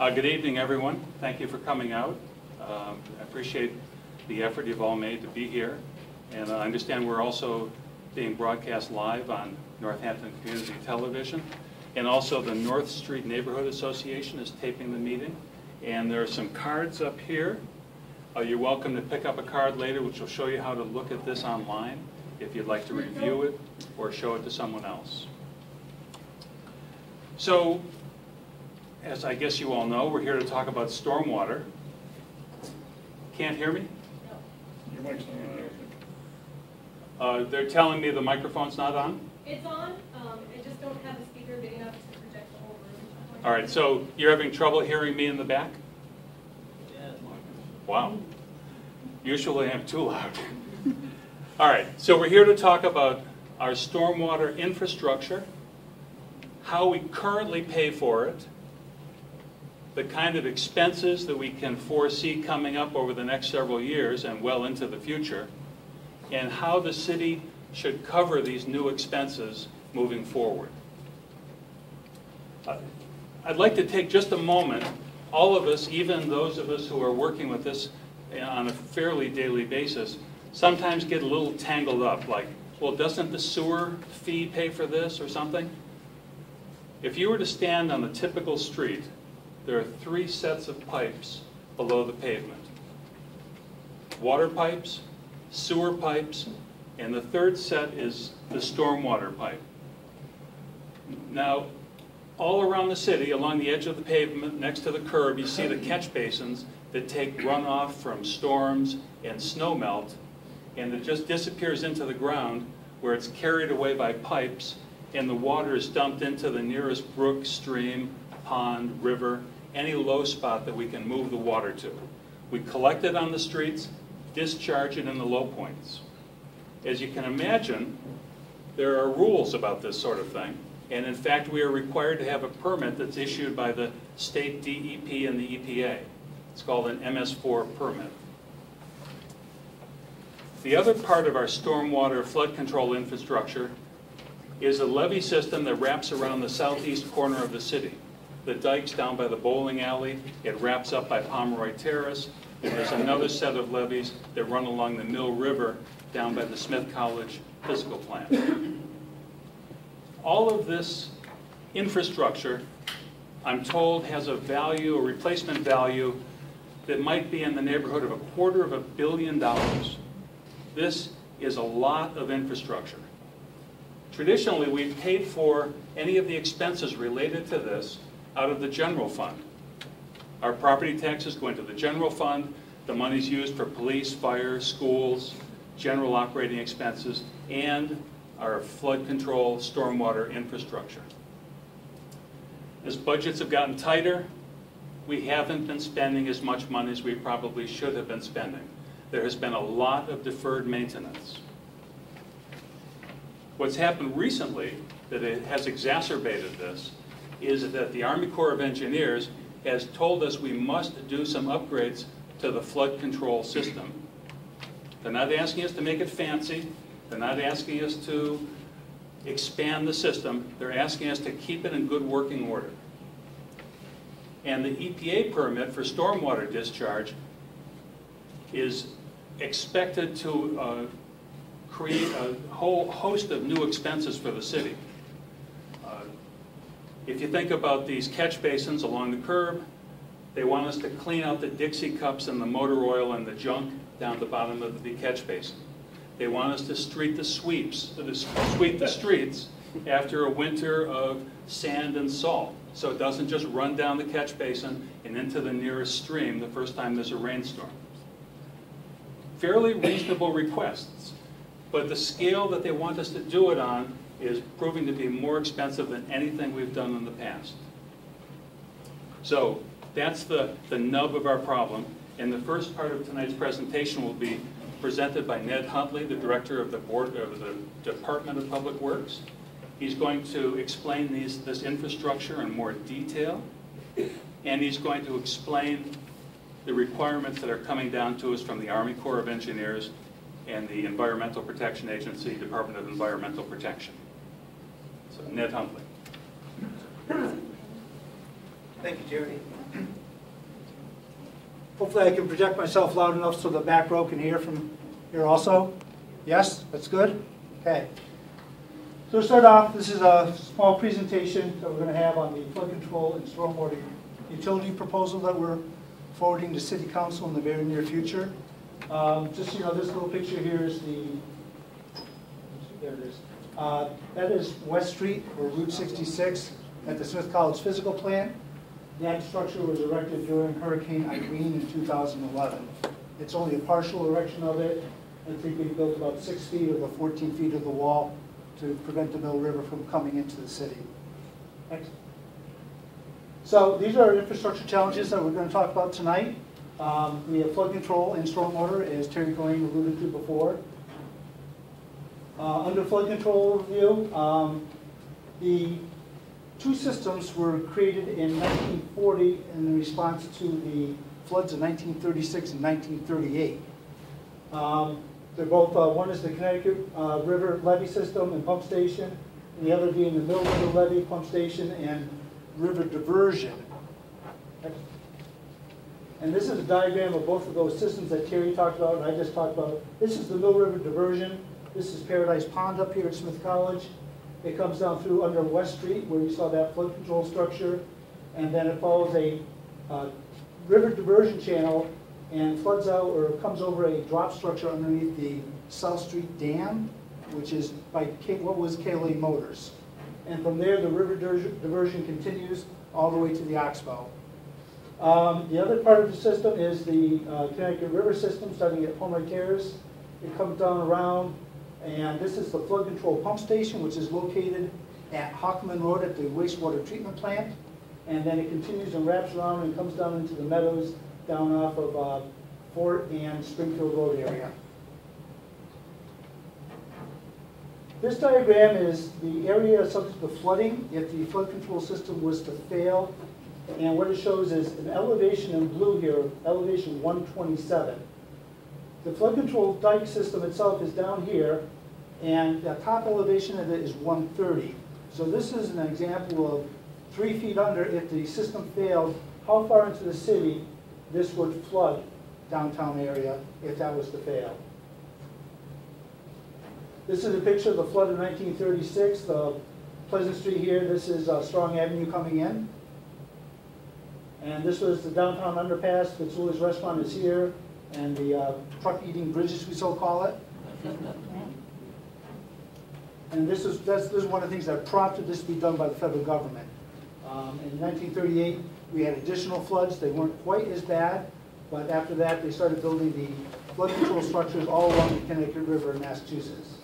Uh, Good evening, everyone. Thank you for coming out. Um, I appreciate the effort you've all made to be here. And I understand we're also being broadcast live on Northampton Community Television. And also the North Street Neighborhood Association is taping the meeting. And there are some cards up here. Uh, You're welcome to pick up a card later, which will show you how to look at this online, if you'd like to review it or show it to someone else. So, as I guess you all know, we're here to talk about stormwater. Can't hear me? Your mic's not on, I don't think. Uh, They're telling me the microphone's not on? It's on, um, I just don't have a speaker big enough to project the whole room. All right, so you're having trouble hearing me in the back? Wow. Usually I'm too loud. All right, so we're here to talk about our stormwater infrastructure, how we currently pay for it, the kind of expenses that we can foresee coming up over the next several years and well into the future, and how the city should cover these new expenses moving forward. Uh, I'd like to take just a moment, all of us, even those of us who are working with this on a fairly daily basis, sometimes get a little tangled up, like, well, doesn't the sewer fee pay for this or something? If you were to stand on a typical street, there are three sets of pipes below the pavement. Water pipes, sewer pipes, and the third set is the stormwater pipe. Now, all around the city, along the edge of the pavement, next to the curb, you see the catch basins that take runoff from storms and snow melt, and it just disappears into the ground where it's carried away by pipes, and the water is dumped into the nearest brook, stream, pond, river, any low spot that we can move the water to. We collect it on the streets, discharge it in the low points. As you can imagine, there are rules about this sort of thing. And in fact, we are required to have a permit that's issued by the state DEP and the EPA. It's called an MS4 permit. The other part of our stormwater flood control infrastructure is a levee system that wraps around the southeast corner of the city. The dikes down by the bowling alley, it wraps up by Pomeroy Terrace, and there's another set of levees that run along the Mill River down by the Smith College physical plant. All of this infrastructure, I'm told, has a value, a replacement value, that might be in the neighborhood of a quarter of a billion dollars. This is a lot of infrastructure. Traditionally, we've paid for any of the expenses related to this out of the general fund. Our property taxes go into the general fund, the money's used for police, fire, schools, general operating expenses, and our flood control, stormwater infrastructure. As budgets have gotten tighter, we haven't been spending as much money as we probably should have been spending. There has been a lot of deferred maintenance. What's happened recently that it has exacerbated this is that the Army Corps of Engineers has told us we must do some upgrades to the flood control system. They're not asking us to make it fancy. They're not asking us to expand the system. They're asking us to keep it in good working order. And the EPA permit for stormwater discharge is expected to uh, create a whole host of new expenses for the city. If you think about these catch basins along the curb, they want us to clean out the Dixie cups and the motor oil and the junk down the bottom of the catch basin. They want us to street the sweeps, to sweep the streets after a winter of sand and salt, so it doesn't just run down the catch basin and into the nearest stream the first time there's a rainstorm. Fairly reasonable requests, but the scale that they want us to do it on is proving to be more expensive than anything we've done in the past. So that's the, the nub of our problem. And the first part of tonight's presentation will be presented by Ned Huntley, the director of the board of the Department of Public Works. He's going to explain these, this infrastructure in more detail, and he's going to explain the requirements that are coming down to us from the Army Corps of Engineers and the Environmental Protection Agency, Department of Environmental Protection. Ned Huntley. Thank you, Jerry. Hopefully I can project myself loud enough so the back row can hear from here also. Yes, that's good? Okay. So to start off, this is a small presentation that we're going to have on the flood control and stormwater utility proposal that we're forwarding to city council in the very near future. Um, Just, you know, this little picture here is the, there it is. Uh, That is West Street or Route 66 at the Smith College Physical Plant. That structure was erected during Hurricane Irene in 2011. It's only a partial erection of it. I think we built about six feet of the 14 feet of the wall to prevent the Mill River from coming into the city. Next. So these are infrastructure challenges that we're going to talk about tonight. Um, We have flood control and stormwater, as Terry Colleen alluded to before. Uh, Under flood control review, um, the two systems were created in 1940 in response to the floods of 1936 and 1938. Um, They're both, uh, one is the Connecticut uh, River levee system and pump station, and the other being the Mill River levee pump station and river diversion. And this is a diagram of both of those systems that Terry talked about and I just talked about. This is the Mill River diversion. This is Paradise Pond up here at Smith College. It comes down through under West Street where you saw that flood control structure. And then it follows a uh, river diversion channel and floods out or comes over a drop structure underneath the South Street Dam, which is by what was Kaylee Motors. And from there, the river diversion continues all the way to the Oxbow. Um, The other part of the system is the uh, Connecticut River System, starting at Pomeroy Terrace. It comes down around, and this is the flood control pump station, which is located at Hockanum Road at the wastewater treatment plant. And then it continues and wraps around and comes down into the meadows down off of uh, Fort and Springfield Road area. This diagram is the area subject to flooding if the flood control system was to fail. And what it shows is an elevation in blue here, elevation 127. The flood control dike system itself is down here, and the top elevation of it is 130. So this is an example of three feet under, if the system failed, how far into the city this would flood downtown area if that was to fail. This is a picture of the flood of 1936, the Pleasant Street here, this is uh, Strong Avenue coming in. And this was the downtown underpass, Fitzwilly's Restaurant is here, and the uh, truck eating bridges, we so call it. And this is, that's, this is one of the things that prompted this to be done by the federal government. Um, In 1938, we had additional floods, they weren't quite as bad, but after that, they started building the flood control structures all along the Connecticut River in Massachusetts.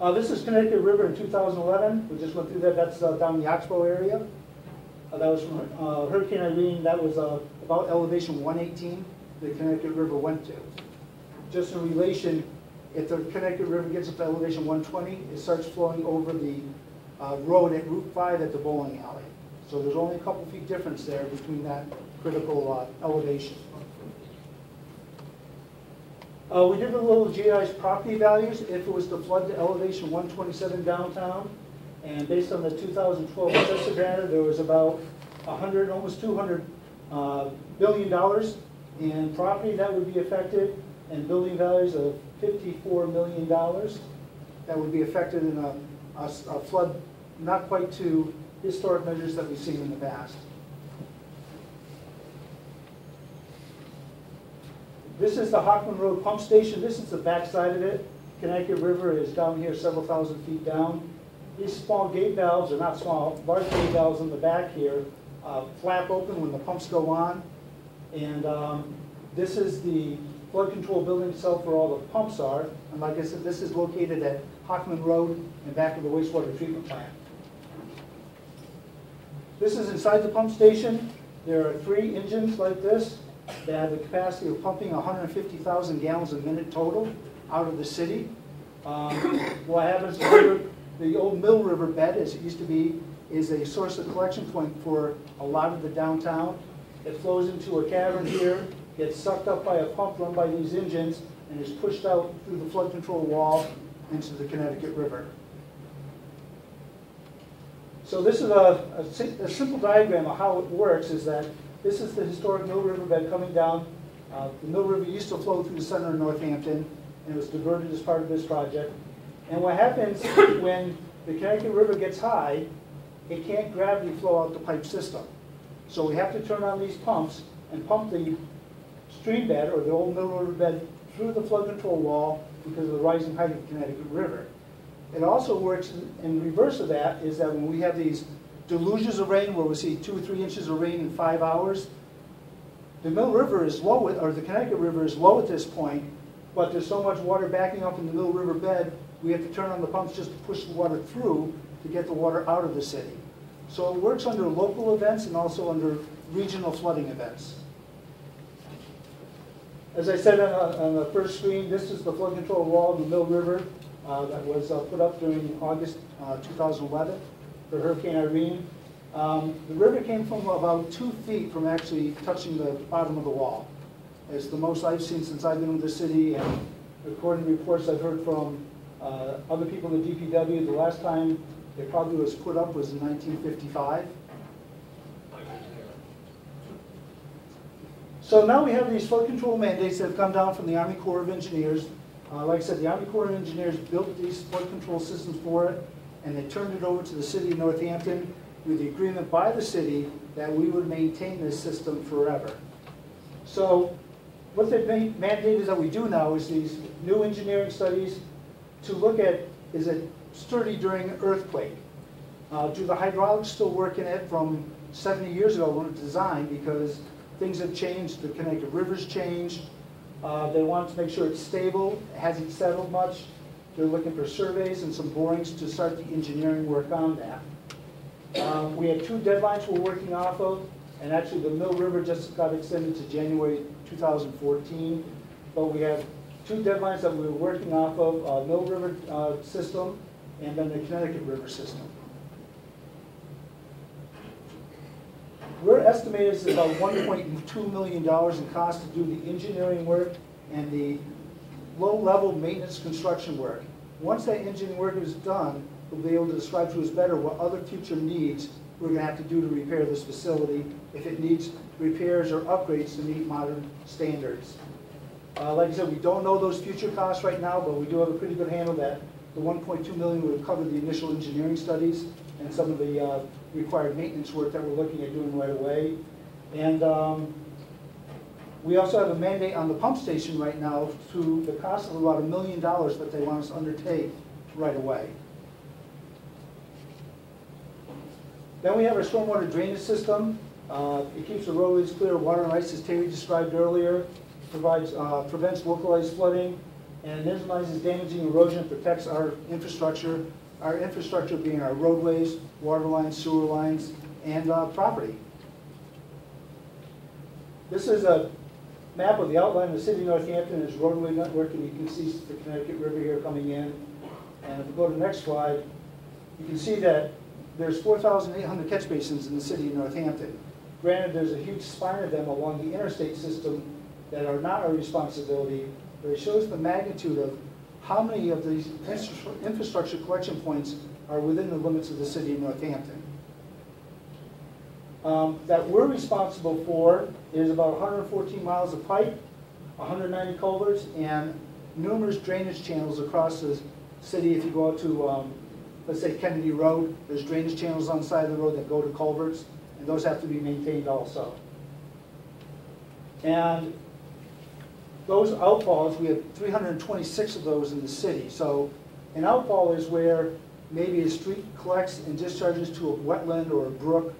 Uh, This is Connecticut River in 2011, we just went through that, that's uh, down the Oxbow area. Uh, That was from uh, Hurricane Irene, that was uh, about elevation 118 the Connecticut River went to. Just in relation, if the Connecticut River gets up to elevation 120, it starts flowing over the uh, road at Route 5 at the bowling alley. So there's only a couple feet difference there between that critical uh, elevation. Uh, We did a little GIS property values, if it was to flood to elevation 127 downtown, and based on the 2012 assessor data, there was about 100, almost 200 uh, billion dollars in property that would be affected, and building values of 54 million dollars that would be affected in a flood not quite to historic measures that we've seen in the past. This is the Hockanum Road Pump Station, this is the backside of it. Connecticut River is down here several thousand feet down. These small gate valves, are not small, large gate valves in the back here, uh, flap open when the pumps go on. And um, this is the flood control building itself where all the pumps are. And like I said, this is located at Hockanum Road and back of the wastewater treatment plant. This is inside the pump station. There are three engines like this that have the capacity of pumping 150,000 gallons a minute total out of the city. Um, What happens, the river- the old Mill River bed, as it used to be, is a source of collection point for a lot of the downtown. It flows into a cavern here, gets sucked up by a pump run by these engines, and is pushed out through the flood control wall into the Connecticut River. So this is a, a a simple diagram of how it works, is that this is the historic Mill River bed coming down. Uh, The Mill River used to flow through the center of Northampton, and it was diverted as part of this project. And what happens when the Connecticut River gets high, it can't gravity flow out the pipe system. So we have to turn on these pumps and pump the stream bed, or the old Mill River bed, through the flood control wall because of the rising height of the Connecticut River. It also works in- reverse of that, is that when we have these deluges of rain, where we see two or three inches of rain in five hours, the Mill River is low, or the Connecticut River is low at this point, but there's so much water backing up in the Mill River bed, we have to turn on the pumps just to push the water through to get the water out of the city. So it works under local events and also under regional flooding events. As I said on the, on the first screen, this is the flood control wall of the Mill River uh, that was uh, put up during August uh, 2011 for Hurricane Irene. Um, The river came from about two feet from actually touching the bottom of the wall. It's the most I've seen since I've been in the city, and according to reports I've heard from uh, other people in the DPW, the last time it probably was put up was in 1955. So now we have these flood control mandates that have come down from the Army Corps of Engineers. Uh, Like I said, the Army Corps of Engineers built these flood control systems for it, and they turned it over to the city of Northampton with the agreement by the city that we would maintain this system forever. So what the ma- mandate is that we do now is these new engineering studies to look at, is it sturdy during an earthquake? Uh, Do the hydraulics still work in it from 70 years ago when it was designed? Because things have changed, the Connecticut River's changed. Uh, They want to make sure it's stable, it hasn't settled much. They're looking for surveys and some borings to start the engineering work on that. Um, We have two deadlines we're working off of, and actually the Mill River just got extended to January 2014. But we have two deadlines that we're working off of, uh, Mill River uh, system and then the Connecticut River system. We're estimating it's about $1.2 million in cost to do the engineering work and the low-level maintenance construction work. Once that engineering work is done, we'll be able to describe to us better what other future needs we're gonna have to do to repair this facility, if it needs repairs or upgrades to meet modern standards. Uh, Like I said, we don't know those future costs right now, but we do have a pretty good handle that the 1.2 million would cover the initial engineering studies and some of the uh, required maintenance work that we're looking at doing right away. And um, we also have a mandate on the pump station right now to the cost of about a million dollars that they want us to undertake right away. Then we have our stormwater drainage system. Uh, It keeps the roadways clear, water and ice, as Terry described earlier, provides, uh, prevents localized flooding, and minimizes damaging erosion, and protects our infrastructure, our infrastructure being our roadways, water lines, sewer lines, and uh, property. This is a map of the outline of the city of Northampton, and its roadway network, and you can see the Connecticut River here coming in. And if we go to the next slide, you can see that there's 4,800 catch basins in the city of Northampton. Granted, there's a huge spine of them along the interstate system that are not our responsibility, it shows the magnitude of how many of these infrastructure collection points are within the limits of the city of Northampton. Um, That we're responsible for is about 114 miles of pipe, 190 culverts, and numerous drainage channels across the city. If you go out to, um, let's say Kennedy Road, there's drainage channels on the side of the road that go to culverts, and those have to be maintained also. And those outfalls, we have 326 of those in the city. So an outfall is where maybe a street collects and discharges to a wetland or a brook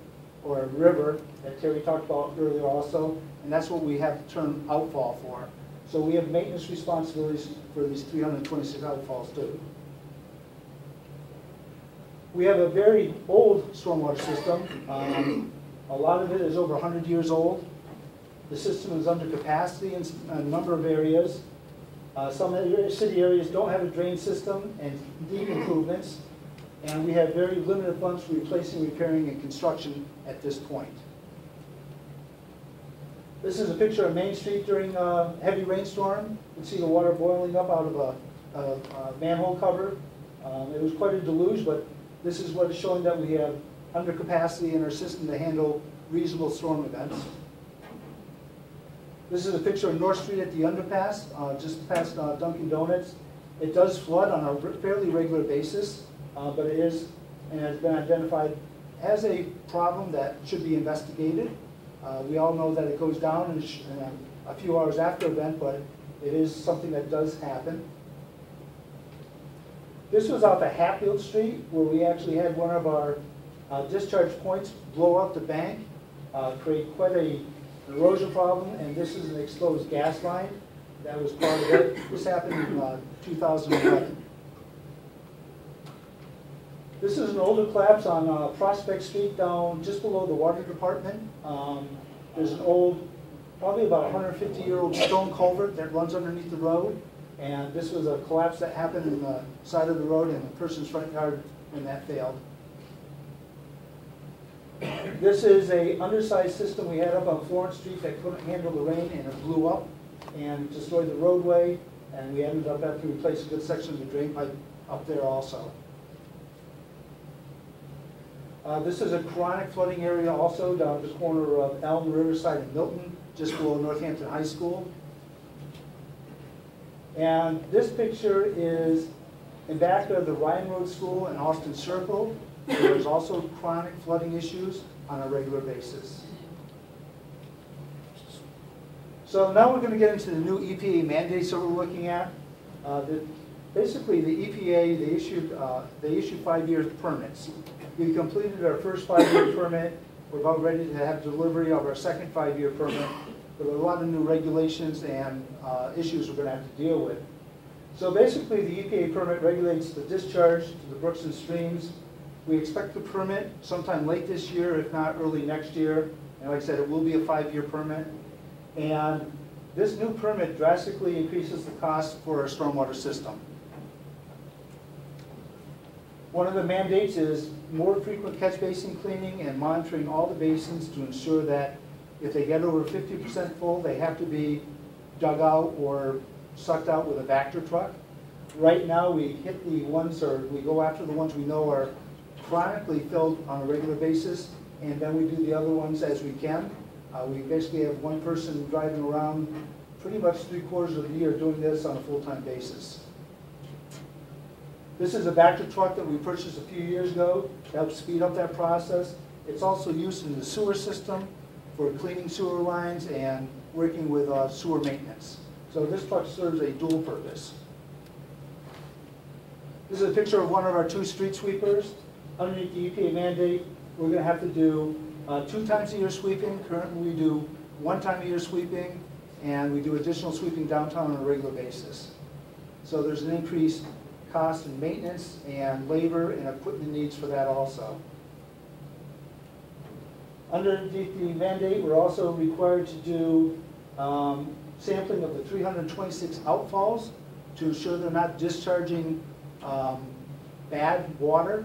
or a river that Terry talked about earlier also, and that's what we have the term outfall for. So we have maintenance responsibilities for these 326 outfalls too. We have a very old stormwater system. Um, A lot of it is over 100 years old. The system is under capacity in a number of areas. Uh, Some city areas don't have a drain system and need improvements, and we have very limited funds for replacing, repairing, and construction at this point. This is a picture of Main Street during a heavy rainstorm. You can see the water boiling up out of a- a a manhole cover. Um, It was quite a deluge, but this is what is showing that we have under capacity in our system to handle reasonable storm events. This is a picture of North Street at the underpass, uh, just past uh, Dunkin' Donuts. It does flood on a fairly regular basis, uh, but it is, and has been identified as a problem that should be investigated. Uh, We all know that it goes down in a- few hours after event, but it is something that does happen. This was off of Hatfield Street, where we actually had one of our uh, discharge points blow up the bank, uh, create quite a erosion problem, and this is an exposed gas line. That was part of it. This happened in uh, 2011. This is an older collapse on uh, Prospect Street down just below the water department. Um, There's an old, probably about 150-year-old stone culvert that runs underneath the road. And this was a collapse that happened in the side of the road in a person's front yard when that failed. This is a undersized system we had up on Florence Street that couldn't handle the rain and it blew up and destroyed the roadway. And we ended up having to replace a good section of the drain pipe up there also. Uh, This is a chronic flooding area also down at the corner of Elm Riverside and Milton, just below Northampton High School. And this picture is in back of the Ryan Road School in Austin Circle. There's also chronic flooding issues on a regular basis. So now we're going to get into the new EPA mandates that we're looking at. Uh, the- Basically, the EPA, they issued, uh, they issued five-year permits. We completed our first five-year permit. We're about ready to have delivery of our second five-year permit. There are a lot of new regulations and uh, issues we're going to have to deal with. So basically, the EPA permit regulates the discharge to the brooks and streams. We expect the permit sometime late this year, if not early next year. And like I said, it will be a five-year permit. And this new permit drastically increases the cost for our stormwater system. One of the mandates is more frequent catch basin cleaning and monitoring all the basins to ensure that if they get over fifty percent full, they have to be dug out or sucked out with a Vactor truck. Right now, we hit the ones, or we go after the ones we know are chronically filled on a regular basis, and then we do the other ones as we can. Uh, we basically have one person driving around pretty much three quarters of the year doing this on a full-time basis. This is a Vactor truck that we purchased a few years ago to help speed up that process. It's also used in the sewer system for cleaning sewer lines and working with uh, sewer maintenance. So this truck serves a dual purpose. This is a picture of one of our two street sweepers. Underneath the EPA mandate, we're gonna have to do uh, two times a year sweeping. Currently, we do one time a year sweeping, and we do additional sweeping downtown on a regular basis. So there's an increased cost in maintenance and labor and equipment needs for that also. Underneath the mandate, we're also required to do um, sampling of the 326 outfalls to ensure they're not discharging um, bad water.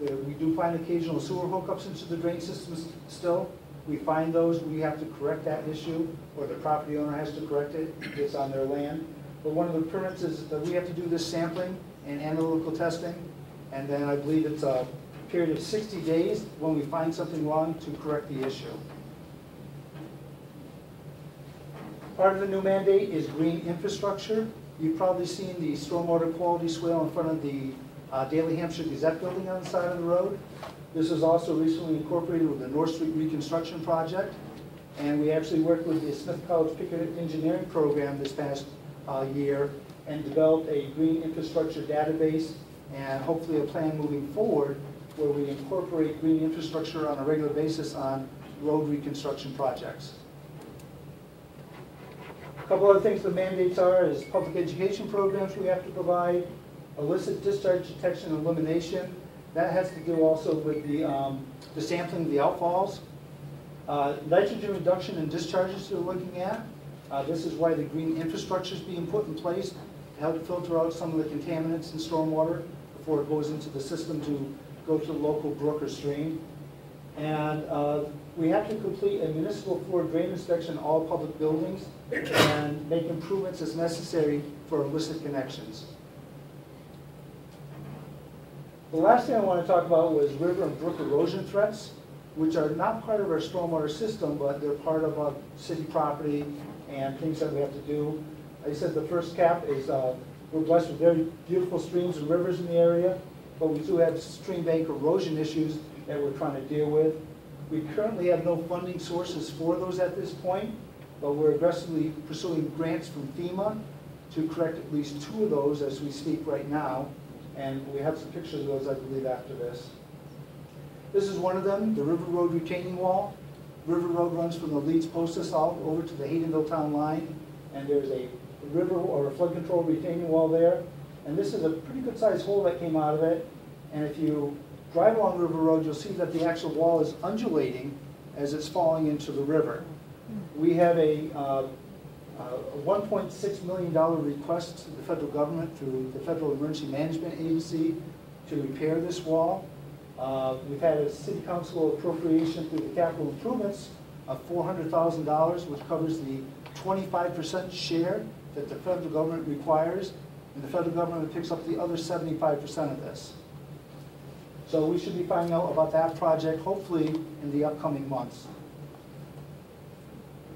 We do find occasional sewer hookups into the drain systems still. We find those, we have to correct that issue, or the property owner has to correct it, it's on their land. But one of the permits is that we have to do this sampling and analytical testing, and then I believe it's a period of 60 days when we find something wrong to correct the issue. Part of the new mandate is green infrastructure. You've probably seen the stormwater quality swale in front of the uh, Daily Hampshire Gazette building on the side of the road. This is also recently incorporated with the North Street reconstruction project. And we actually worked with the Smith College Picker Engineering Program this past uh, year and developed a green infrastructure database and hopefully a plan moving forward where we incorporate green infrastructure on a regular basis on road reconstruction projects. A Couple other things the mandates are is public education programs we have to provide, illicit discharge detection and elimination. That has to do also with the, um, the sampling of the outfalls. Uh, Nitrogen reduction and discharges they're looking at. Uh, This is why the green infrastructure is being put in place to help filter out some of the contaminants in stormwater before it goes into the system to go to the local brook or stream. And uh, we have to complete a municipal floor drain inspection in all public buildings and make improvements as necessary for illicit connections. The last thing I want to talk about was river and brook erosion threats, which are not part of our stormwater system, but they're part of our city property and things that we have to do. I said the first cap is, uh, we're blessed with very beautiful streams and rivers in the area, but we do have stream bank erosion issues that we're trying to deal with. We currently have no funding sources for those at this point, but we're aggressively pursuing grants from FEMA to correct at least two of those as we speak right now. And we have some pictures of those, I believe, after this. This is one of them, the River Road retaining wall. River Road runs from the Leeds Post South over to the Haydenville Town Line, and there's a river or a flood control retaining wall there. And this is a pretty good sized hole that came out of it. And if you drive along River Road, you'll see that the actual wall is undulating as it's falling into the river. We have a uh, a $1.6 million request to the federal government through the Federal Emergency Management Agency to repair this wall. Uh, We've had a city council appropriation through the capital improvements of $400,000, which covers the 25% share that the federal government requires, and the federal government picks up the other 75% of this. So we should be finding out about that project hopefully in the upcoming months.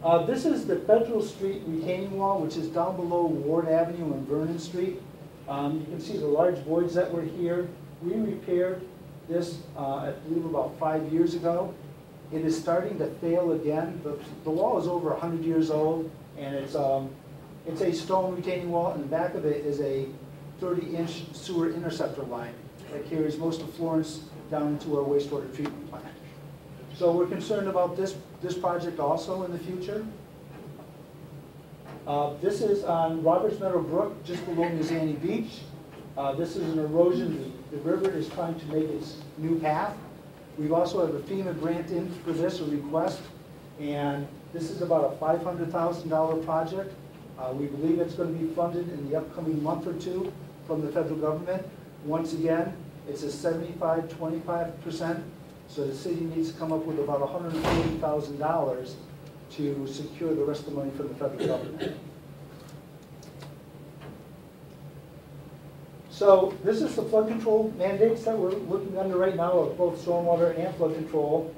Uh, This is the Federal Street retaining wall, which is down below Ward Avenue and Vernon Street. Um, You can see the large voids that were here. We repaired this, uh, I believe, about five years ago. It is starting to fail again. The the wall is over 100 years old, and it's, um, it's a stone retaining wall, and the back of it is a 30-inch sewer interceptor line that carries most of Florence down into our wastewater treatment plant. So we're concerned about this, this project also in the future. Uh, This is on Roberts Meadow Brook, just below Musante Beach. Uh, This is an erosion, the the river is trying to make its new path. We've also have a FEMA grant in for this, a request, and this is about a $500,000 project. Uh, We believe it's going to be funded in the upcoming month or two from the federal government. Once again, it's a 75-25%, so the city needs to come up with about $140,000 to secure the rest of the money from the federal government. So this is the flood control mandates that we're looking under right now of both stormwater and flood control.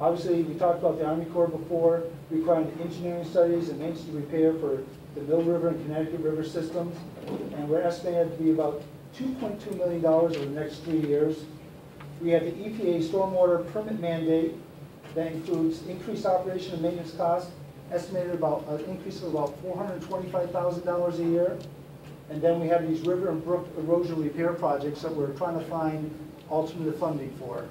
Obviously, we talked about the Army Corps before, requiring engineering studies and maintenance repair for the Mill River and Connecticut River systems. And we're estimated to be about $2.2 million over the next three years. We have the EPA stormwater permit mandate that includes increased operation and maintenance costs, estimated about, an increase of about $425,000 a year. And then we have these river and brook erosion repair projects that we're trying to find alternative funding for.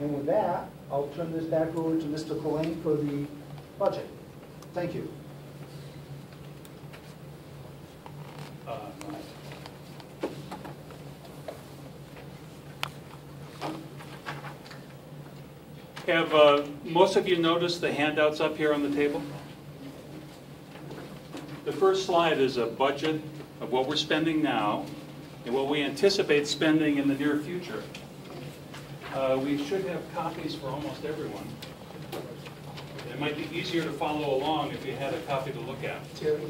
And with that, I'll turn this back over to Mr. Colang for the budget. Thank you. Uh, Have uh, most of you noticed the handouts up here on the table? The first slide is a budget of what we're spending now and what we anticipate spending in the near future. Uh, We should have copies for almost everyone. It might be easier to follow along if you had a copy to look at. Terry?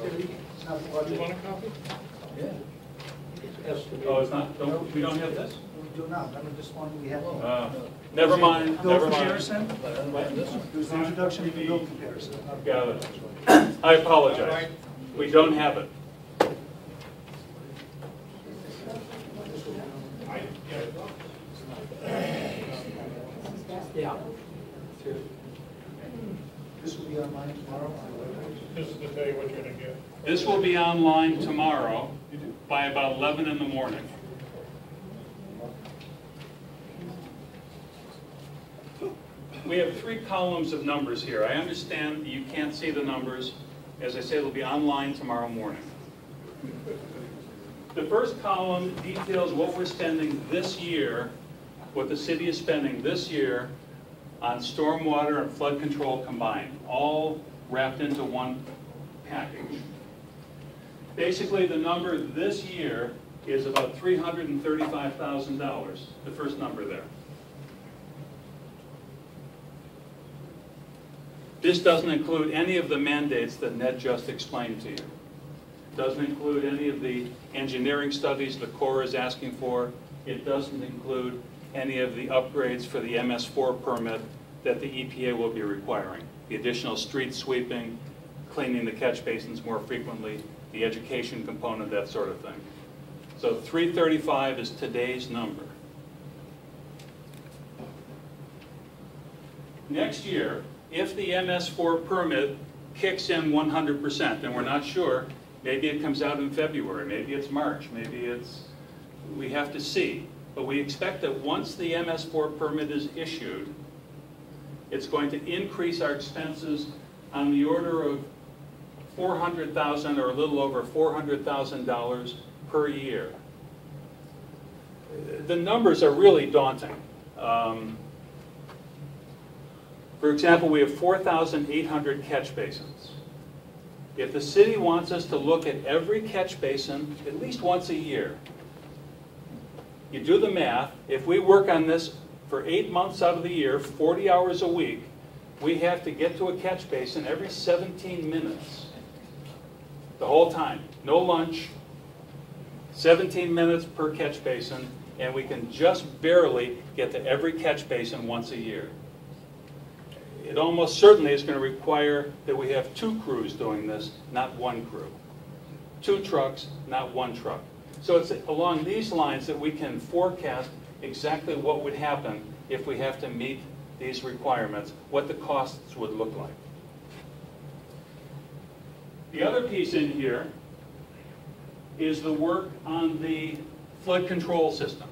Terry, it's not the You want a copy? Yeah. Oh, it's not, don't- we don't have this? We do not, remember this one we have. Uh, Never mind, Bill never mind. comparison? It was the introduction to bill comparison. Got it. I apologize. We don't have it. Yeah. This will be online tomorrow. This is to tell you what you're gonna get. This will be online tomorrow by about 11 in the morning. We have three columns of numbers here. I understand you can't see the numbers. As I say, it'll be online tomorrow morning. The first column details what we're spending this year, what the city is spending this year on stormwater and flood control combined, all wrapped into one package. Basically, the number this year is about $335,000, the first number there. This doesn't include any of the mandates that Ned just explained to you. It Doesn't include any of the engineering studies the Corps is asking for. It doesn't include any of the upgrades for the MS4 permit that the EPA will be requiring. The additional street sweeping, cleaning the catch basins more frequently, the education component, that sort of thing. So 335 is today's number. Next year, if the MS4 permit kicks in 100%, and we're not sure, maybe it comes out in February, maybe it's March, maybe it's, we have to see. But we expect that once the MS4 permit is issued, it's going to increase our expenses on the order of 400,000 or a little over $400,000 per year. The numbers are really daunting. Um, For example, we have 4,800 catch basins. If the city wants us to look at every catch basin at least once a year, you do the math, if we work on this for eight months out of the year, 40 hours a week, we have to get to a catch basin every 17 minutes. The whole time, no lunch, 17 minutes per catch basin, and we can just barely get to every catch basin once a year. It almost certainly is going to require that we have two crews doing this, not one crew. Two trucks, not one truck. So it's along these lines that we can forecast exactly what would happen if we have to meet these requirements, what the costs would look like. The other piece in here is the work on the flood control system.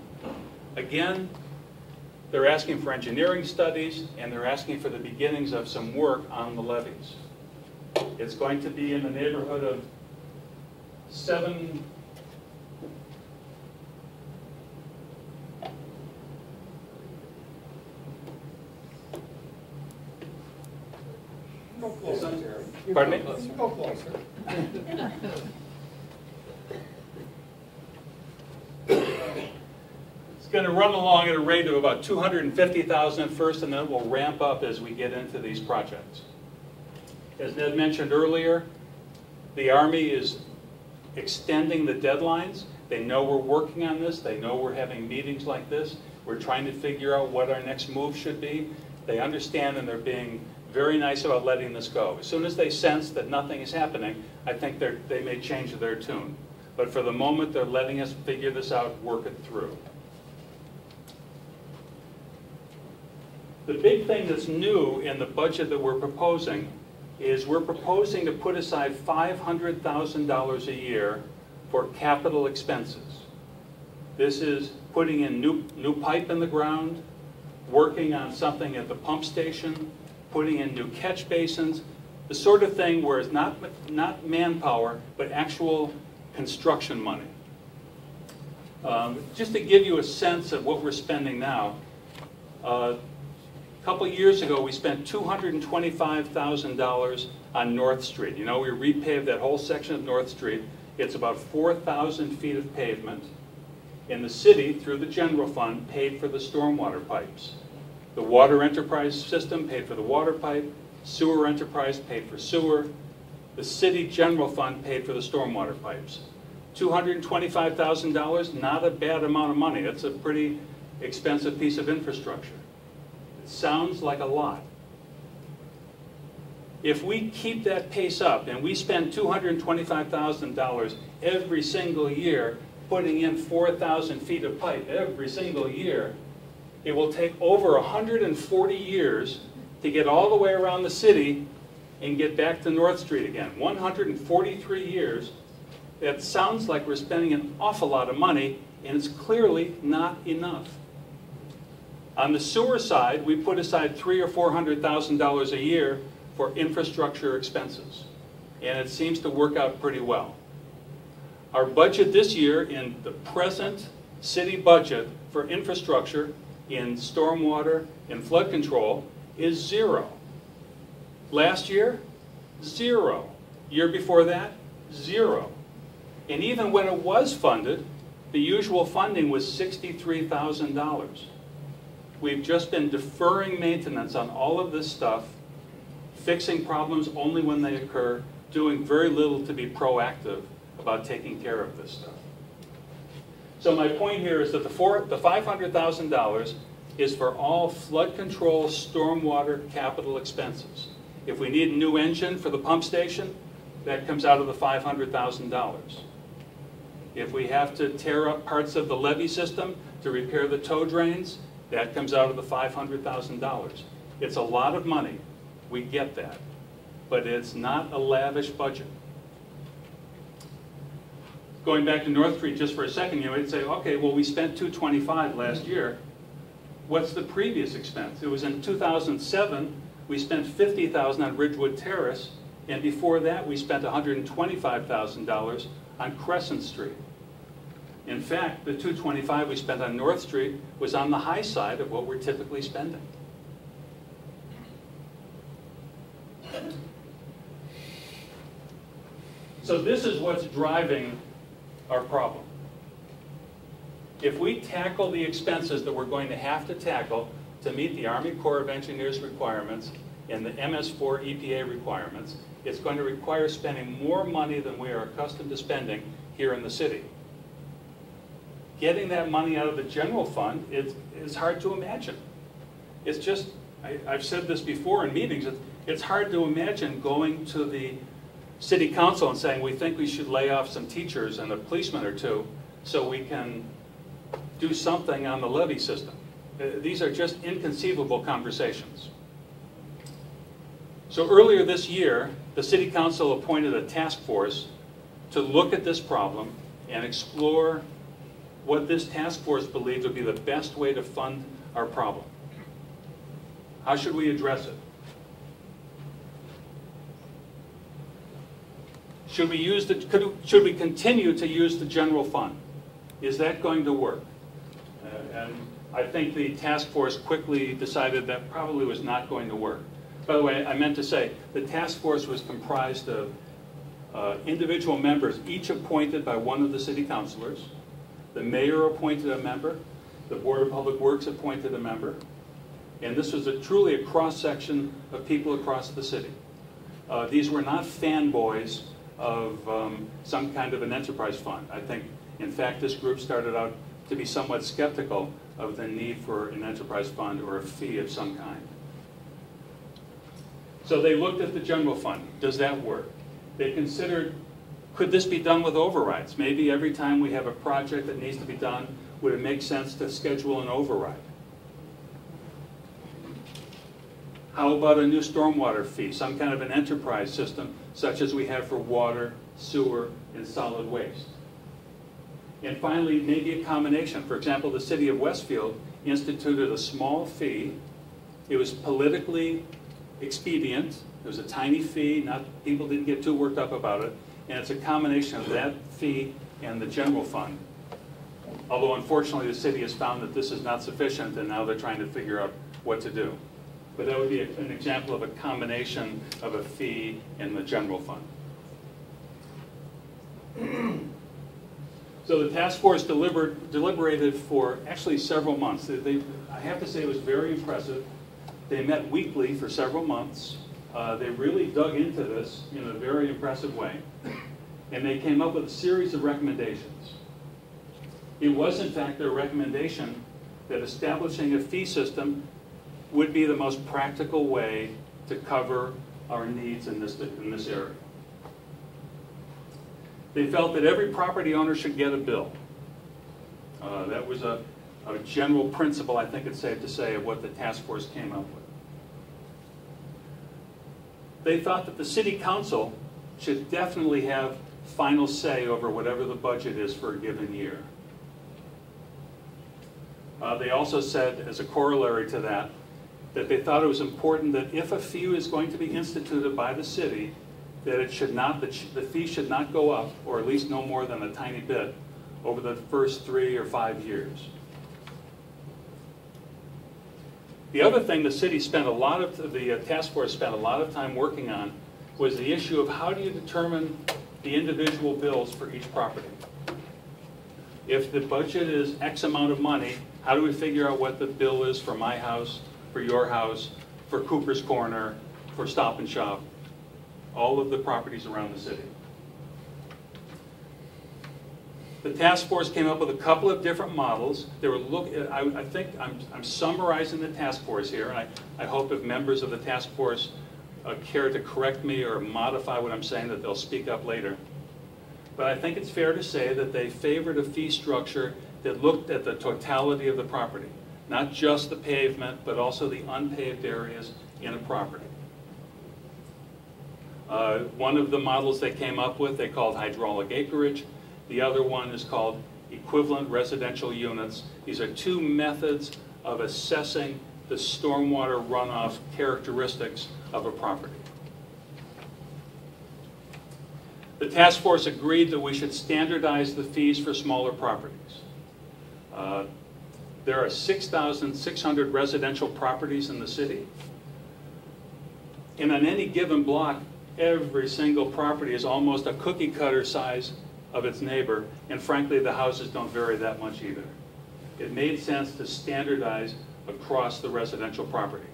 Again, they're asking for engineering studies, and they're asking for the beginnings of some work on the levees. It's going to be in the neighborhood of seven, Go closer, Pardon me? Go closer. going to run along at a rate of about 250,000 at first, and then it will ramp up as we get into these projects. As Ned mentioned earlier, the Army is extending the deadlines. They know we're working on this. They know we're having meetings like this. We're trying to figure out what our next move should be. They understand and they're being very nice about letting this go. As soon as they sense that nothing is happening, I think they may change their tune. But for the moment, they're letting us figure this out, work it through. The big thing that's new in the budget that we're proposing is we're proposing to put aside $500,000 a year for capital expenses. This is putting in new, new pipe in the ground, working on something at the pump station, putting in new catch basins, the sort of thing where it's not, not manpower, but actual construction money. Um, Just to give you a sense of what we're spending now, uh, a couple years ago, we spent $225,000 on North Street. You know, we repaved that whole section of North Street. It's about 4,000 feet of pavement. And the city, through the general fund, paid for the stormwater pipes. The water enterprise system paid for the water pipe, sewer enterprise paid for sewer, the city general fund paid for the stormwater pipes. $225,000, not a bad amount of money. It's a pretty expensive piece of infrastructure. Sounds like a lot. If we keep that pace up and we spend $225,000 every single year putting in 4,000 feet of pipe every single year, it will take over 140 years to get all the way around the city and get back to North Street again. 143 years. That sounds like we're spending an awful lot of money, and it's clearly not enough. On the sewer side, we put aside three or four hundred thousand dollars a year for infrastructure expenses, and it seems to work out pretty well. Our budget this year in the present city budget for infrastructure in stormwater and flood control is zero. Last year, zero. Year before that, zero. And even when it was funded, the usual funding was $63,000. We've just been deferring maintenance on all of this stuff, fixing problems only when they occur, doing very little to be proactive about taking care of this stuff. So my point here is that the the five hundred thousand dollars is for all flood control stormwater capital expenses. If we need a new engine for the pump station, that comes out of the five hundred thousand dollars. If we have to tear up parts of the levee system to repair the tow drains, that comes out of the five hundred thousand dollars. It's a lot of money, we get that, but it's not a lavish budget. Going back to North Street just for a second, you might say, okay, well, we spent two twenty-five last year. What's the previous expense? It was in two thousand seven, we spent fifty thousand on Ridgewood Terrace, and before that, we spent hundred and twenty-five thousand dollars on Crescent Street. In fact, the 225 we spent on North Street was on the high side of what we're typically spending. So this is what's driving our problem. If we tackle the expenses that we're going to have to tackle to meet the Army Corps of Engineers requirements and the MS4 EPA requirements, it's going to require spending more money than we are accustomed to spending here in the city. Getting that money out of the general fund is, is hard to imagine. It's just, I, I've said this before in meetings, it's, it's hard to imagine going to the city council and saying, we think we should lay off some teachers and a policeman or two so we can do something on the levee system. Uh, These are just inconceivable conversations. So earlier this year, the city council appointed a task force to look at this problem and explore what this task force believes would be the best way to fund our problem. How should we address it? Should we use the, could, should we continue to use the general fund? Is that going to work? Uh, And I think the task force quickly decided that probably was not going to work. By the way, I meant to say, the task force was comprised of uh, individual members, each appointed by one of the city councilors. The mayor appointed a member, the Board of Public Works appointed a member, and this was a truly a cross-section of people across the city. Uh, These were not fanboys of um, some kind of an enterprise fund. I think, in fact, this group started out to be somewhat skeptical of the need for an enterprise fund or a fee of some kind. So they looked at the general fund. Does that work? They considered, could this be done with overrides? Maybe every time we have a project that needs to be done, would it make sense to schedule an override? How about a new stormwater fee, some kind of an enterprise system, such as we have for water, sewer, and solid waste? And finally, maybe a combination. For example, the city of Westfield instituted a small fee. It was politically expedient. It was a tiny fee, not, people didn't get too worked up about it. And it's a combination of that fee and the general fund. Although unfortunately, the city has found that this is not sufficient, and now they're trying to figure out what to do. But that would be an example of a combination of a fee and the general fund. So the task force delivered, deliberated for actually several months. They- They, I have to say, it was very impressive. They met weekly for several months. Uh, They really dug into this in a very impressive way. And they came up with a series of recommendations. It was in fact their recommendation that establishing a fee system would be the most practical way to cover our needs in this, in this area. They felt that every property owner should get a bill. Uh, That was a, a general principle, I think it's safe to say, of what the task force came up with. They thought that the city council should definitely have final say over whatever the budget is for a given year. Uh, They also said, as a corollary to that, that they thought it was important that if a fee is going to be instituted by the city, that it should not, the the fee should not go up, or at least no more than a tiny bit, over the first three or five years. The other thing the city spent a lot of, the uh, task force spent a lot of time working on was the issue of how do you determine the individual bills for each property? If the budget is X amount of money, how do we figure out what the bill is for my house, for your house, for Cooper's Corner, for Stop and Shop, all of the properties around the city? The task force came up with a couple of different models. They were look, I, I think, I'm, I'm summarizing the task force here, and I, I hope if members of the task force uh, care to correct me or modify what I'm saying, that they'll speak up later. But I think it's fair to say that they favored a fee structure that looked at the totality of the property, not just the pavement, but also the unpaved areas in a property. Uh, One of the models they came up with, they called hydraulic acreage. The other one is called equivalent residential units. These are two methods of assessing the stormwater runoff characteristics of a property. The task force agreed that we should standardize the fees for smaller properties. Uh, There are 6,600 residential properties in the city. And on any given block, every single property is almost a cookie cutter size of its neighbor, and frankly, the houses don't vary that much either. It made sense to standardize across the residential properties.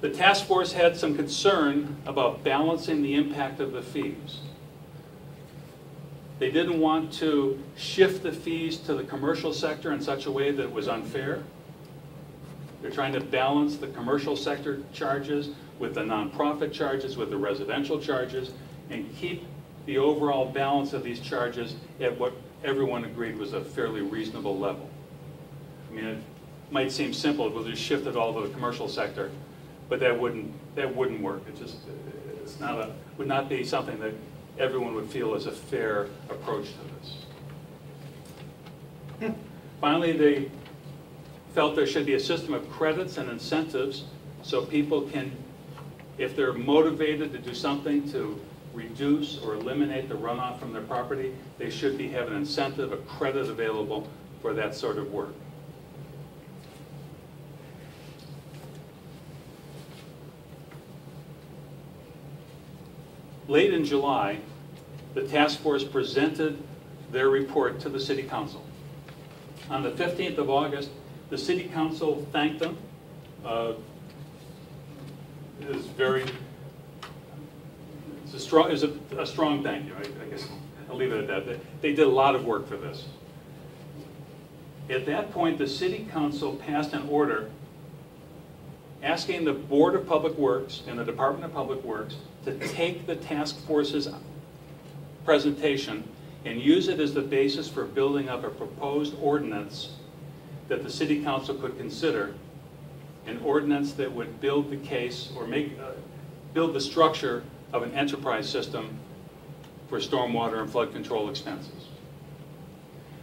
The task force had some concern about balancing the impact of the fees. They didn't want to shift the fees to the commercial sector in such a way that it was unfair. They're trying to balance the commercial sector charges with the nonprofit charges, with the residential charges, and keep the overall balance of these charges at what everyone agreed was a fairly reasonable level. I mean, it might seem simple, we'll just shift it all to the commercial sector, but that wouldn't, that wouldn't work. It just, it's not a, would not be something that everyone would feel is a fair approach to this. Finally, they felt there should be a system of credits and incentives so people can, if they're motivated to do something to reduce or eliminate the runoff from their property, they should be, have an incentive, a credit available for that sort of work. Late in July, the task force presented their report to the city council. On the 15th of August, the city council thanked them. Uh, Was very, it's a strong, it's a, a strong thank you, I I guess, I'll leave it at that. They- They did a lot of work for this. At that point, the city council passed an order asking the Board of Public Works and the Department of Public Works to take the task force's presentation and use it as the basis for building up a proposed ordinance that the city council could consider, an ordinance that would build the case or make, uh, build the structure of an enterprise system for stormwater and flood control expenses.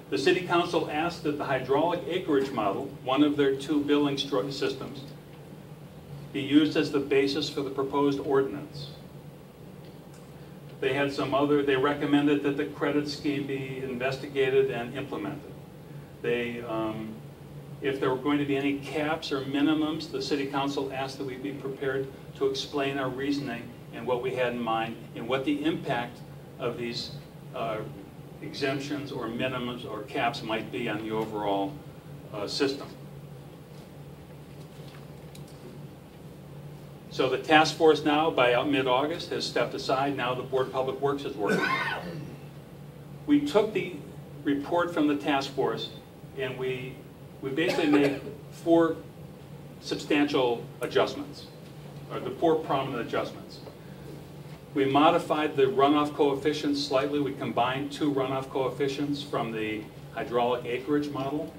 The city council asked that the hydraulic acreage model, one of their two billing systems, be used as the basis for the proposed ordinance. They had some other, they recommended that the credit scheme be investigated and implemented. They, um, if there were going to be any caps or minimums, the city council asked that we be prepared to explain our reasoning and what we had in mind and what the impact of these uh, exemptions or minimums or caps might be on the overall uh, system. So the task force now, by mid-August, has stepped aside. Now the Board of Public Works is working. We took the report from the task force and we, we basically made four substantial adjustments, or the four prominent adjustments. We modified the runoff coefficients slightly. We combined two runoff coefficients from the hydraulic acreage model.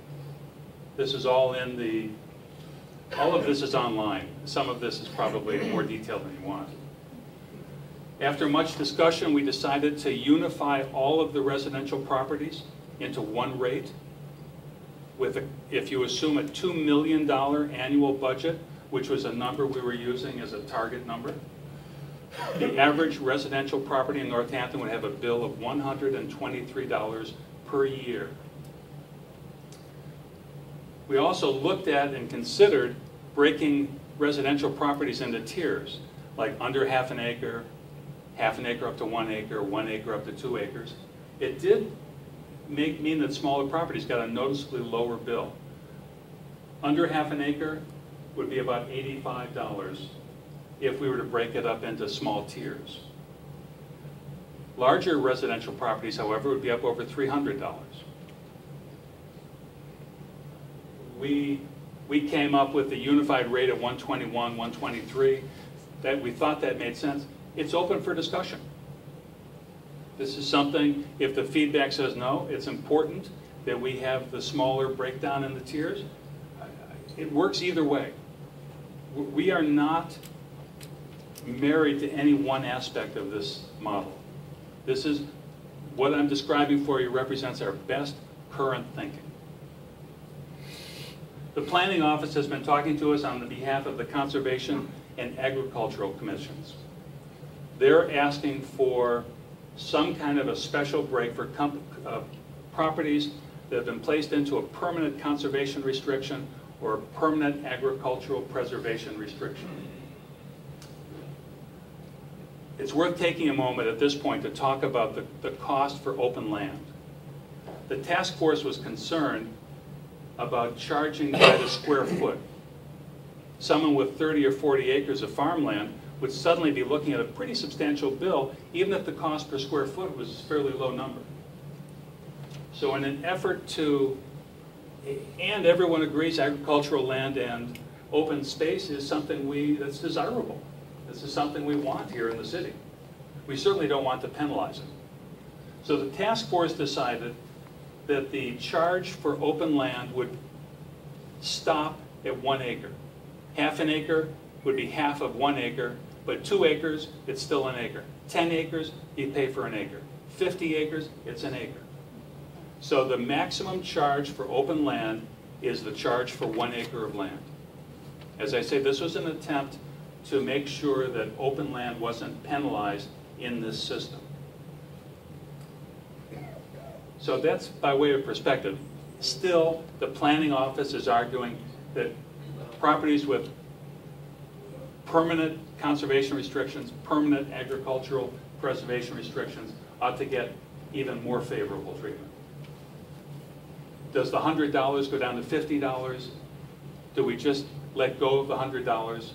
This is all in the all of this is online. Some of this is probably more detailed than you want. After much discussion, we decided to unify all of the residential properties into one rate. With, a, if you assume a $2 million annual budget, which was a number we were using as a target number, the average residential property in Northampton would have a bill of $123 per year. We also looked at and considered breaking residential properties into tiers, like under half an acre, half an acre up to one acre, one acre up to two acres. It did make, mean that smaller properties got a noticeably lower bill. Under half an acre would be about $85 if we were to break it up into small tiers. Larger residential properties, however, would be up over $300. We, we came up with the unified rate of 121, 123, that we thought that made sense. It's open for discussion. This is something, if the feedback says no, it's important that we have the smaller breakdown in the tiers. It works either way. We are not married to any one aspect of this model. This is, what I'm describing for you represents our best current thinking. The planning office has been talking to us on the behalf of the Conservation and Agricultural Commissions. They're asking for some kind of a special break for uh, properties that have been placed into a permanent conservation restriction or a permanent agricultural preservation restriction. It's worth taking a moment at this point to talk about the, the cost for open land. The task force was concerned about charging by the square foot. Someone with 30 or 40 acres of farmland would suddenly be looking at a pretty substantial bill, even if the cost per square foot was a fairly low number. So in an effort to, and everyone agrees agricultural land and open space is something we, that's desirable. This is something we want here in the city. We certainly don't want to penalize it. So the task force decided that the charge for open land would stop at one acre. Half an acre would be half of one acre, but two acres, it's still an acre. 10 acres, you pay for an acre. 50 acres, it's an acre. So the maximum charge for open land is the charge for one acre of land. As I say, this was an attempt to make sure that open land wasn't penalized in this system. So that's by way of perspective. Still, the planning office is arguing that properties with permanent conservation restrictions, permanent agricultural preservation restrictions ought to get even more favorable treatment. Does the hundred dollars go down to fifty dollars? Do we just let go of the hundred dollars?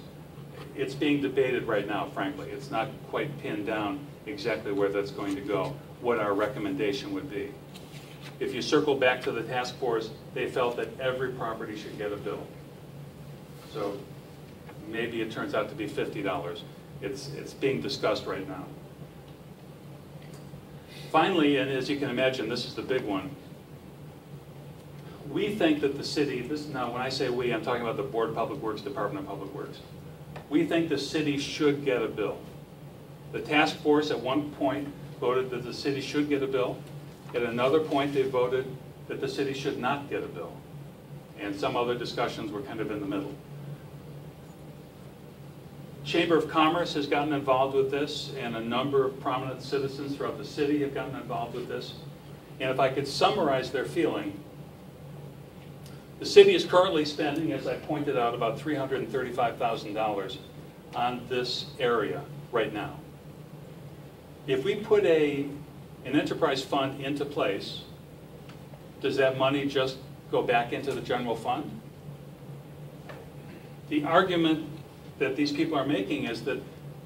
It's being debated right now, frankly. It's not quite pinned down exactly where that's going to go, what our recommendation would be. If you circle back to the task force, they felt that every property should get a bill. So maybe it turns out to be fifty dollars. It's, it's being discussed right now. Finally, and as you can imagine, this is the big one. We think that the city, this, now when I say we, I'm talking about the Board of Public Works, Department of Public Works. We think the city should get a bill. The task force at one point voted that the city should get a bill. At another point, they voted that the city should not get a bill. And some other discussions were kind of in the middle. Chamber of Commerce has gotten involved with this, and a number of prominent citizens throughout the city have gotten involved with this. And if I could summarize their feeling, the city is currently spending, as I pointed out, about $335,000 on this area right now. If we put a, an enterprise fund into place, does that money just go back into the general fund? The argument that these people are making is that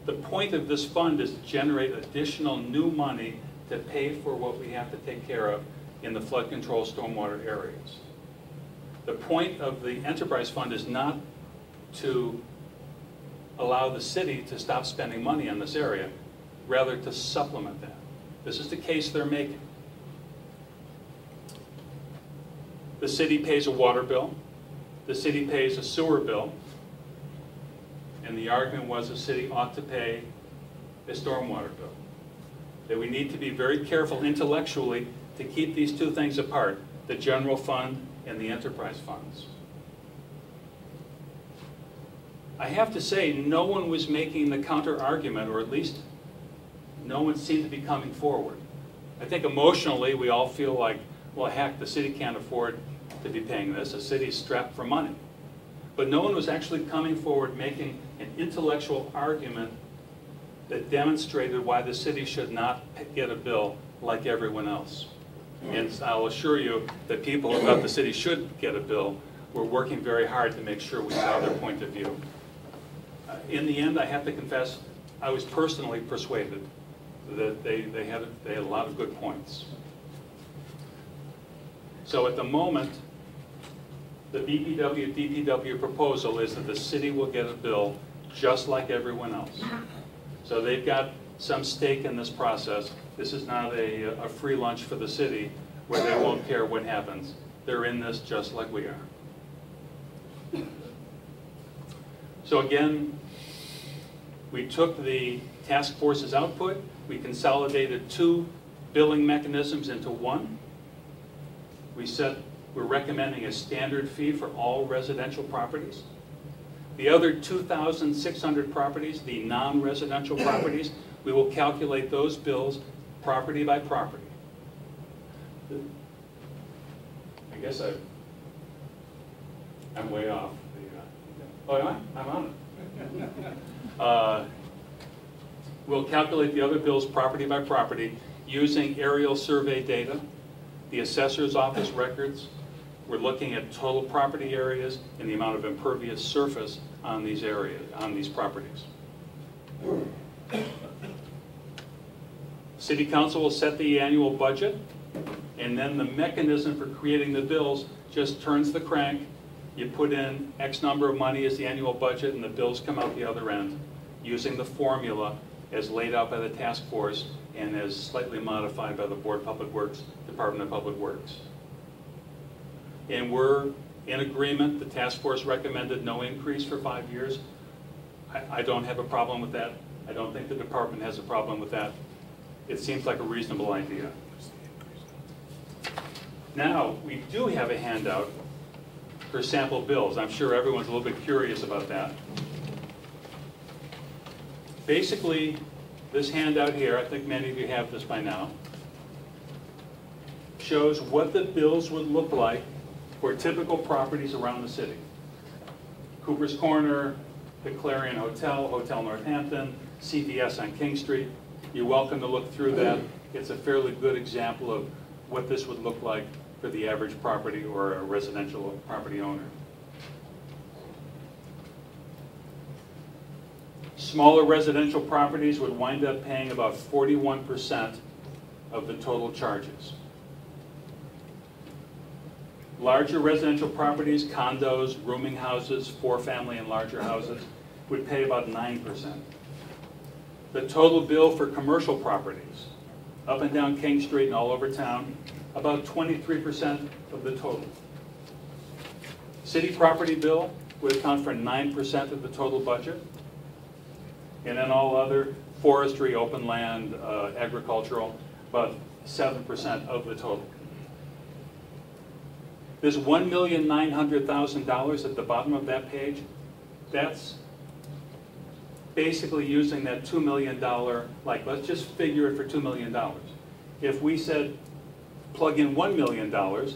the point of this fund is to generate additional new money to pay for what we have to take care of in the flood control stormwater areas. The point of the enterprise fund is not to allow the city to stop spending money on this area, rather to supplement that. This is the case they're making. The city pays a water bill, the city pays a sewer bill, and the argument was the city ought to pay a stormwater bill. That we need to be very careful intellectually to keep these two things apart, the general fund and the enterprise funds. I have to say, no one was making the counter argument, or at least no one seemed to be coming forward. I think emotionally, we all feel like, well, heck, the city can't afford to be paying this. The city's strapped for money. But no one was actually coming forward making an intellectual argument that demonstrated why the city should not get a bill like everyone else. And I'll assure you that people who thought the city should get a bill were working very hard to make sure we saw their point of view. Uh, In the end, I have to confess, I was personally persuaded. that they, they had, they had a lot of good points. So at the moment, the BPW, DPW proposal is that the city will get a bill just like everyone else. Uh-huh. So they've got some stake in this process. This is not a, uh, a free lunch for the city where they won't care what happens. They're in this just like we are. So again, we took the task force's output, we consolidated two billing mechanisms into one. We set, we're recommending a standard fee for all residential properties. The other 2,600 properties, the non-residential properties, we will calculate those bills property by property. I guess I, I'm way off. the, uh, Oh, am I? I'm on it. Uh, We'll calculate the other bills property by property using aerial survey data, the assessor's office records. We're looking at total property areas and the amount of impervious surface on these areas, on these properties. City council will set the annual budget, and then the mechanism for creating the bills just turns the crank. You put in X number of money as the annual budget, and the bills come out the other end, using the formula as laid out by the task force and as slightly modified by the Board of Public Works, Department of Public Works. And we're in agreement, the task force recommended no increase for five years. I, I don't have a problem with that. I don't think the department has a problem with that. It seems like a reasonable idea. Now, we do have a handout for sample bills. I'm sure everyone's a little bit curious about that. Basically, this handout here, I think many of you have this by now, shows what the bills would look like for typical properties around the city. Cooper's Corner, the Clarion Hotel, Hotel Northampton, CVS on King Street. You're welcome to look through that. It's a fairly good example of what this would look like for the average property or a residential property owner. Smaller residential properties would wind up paying about 41% of the total charges. Larger residential properties, condos, rooming houses, four-family and larger houses, would pay about 9%. The total bill for commercial properties, up and down King Street and all over town, about 23% of the total. City property bill would account for 9% of the total budget. And then all other forestry, open land, uh, agricultural, about 7% of the total. This $1,900,000 at the bottom of that page, that's basically using that $2 million, like, let's just figure it for $2 million. If we said, plug in $1 million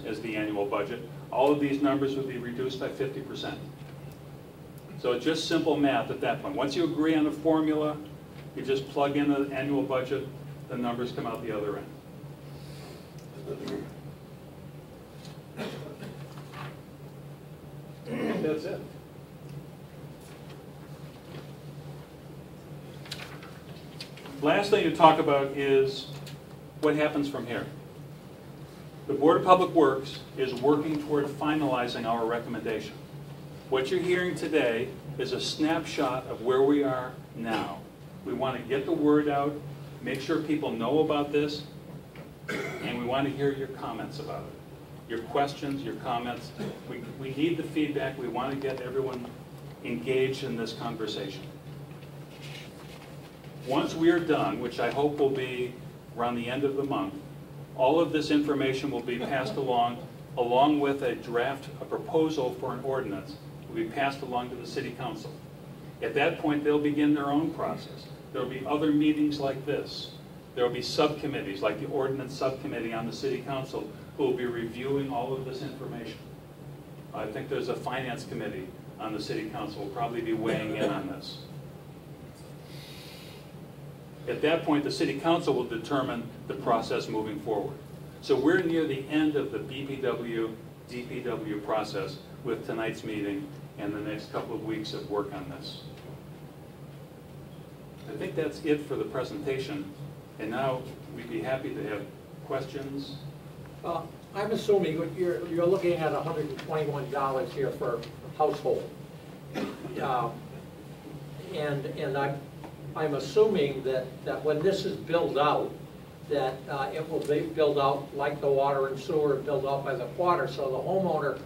as the annual budget, all of these numbers would be reduced by 50%. So it's just simple math at that point. Once you agree on the formula, you just plug in the annual budget, the numbers come out the other end. That's it. Last thing to talk about is what happens from here. The Board of Public Works is working toward finalizing our recommendation. What you're hearing today is a snapshot of where we are now. We want to get the word out, make sure people know about this, and we want to hear your comments about it. Your questions, your comments. We, we need the feedback. We want to get everyone engaged in this conversation. Once we are done, which I hope will be around the end of the month, all of this information will be passed along, along with a draft, a proposal for an ordinance, will be passed along to the city council. At that point, they'll begin their own process. There'll be other meetings like this. There'll be subcommittees, like the ordinance subcommittee on the city council, who will be reviewing all of this information. I think there's a finance committee on the city council, will probably be weighing in on this. At that point, the city council will determine the process moving forward. So we're near the end of the BPW, DPW process with tonight's meeting and the next couple of weeks of work on this. I think that's it for the presentation. And now, we'd be happy to have questions. Uh, I'm assuming you're, you're looking at hundred and twenty-one dollars here per household. Uh, And, and I'm, I'm assuming that, that when this is built out, that uh, it will be built out like the water and sewer built out by the quarter, so the homeowner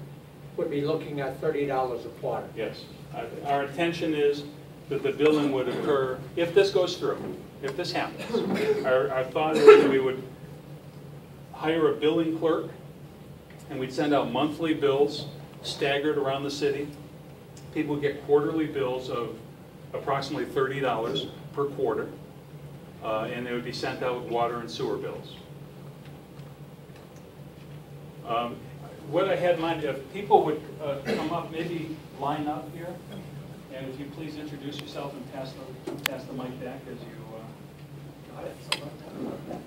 would be looking at thirty dollars a quarter. Yes. Our- Our intention is that the billing would occur, if this goes through, if this happens. Our, our thought is that we would hire a billing clerk, and we'd send out monthly bills staggered around the city. People would get quarterly bills of approximately thirty dollars per quarter, uh, and they would be sent out with water and sewer bills. Um, What I had in mind, if people would uh, come up, maybe line up here, and if you please introduce yourself and pass the, pass the mic back as you,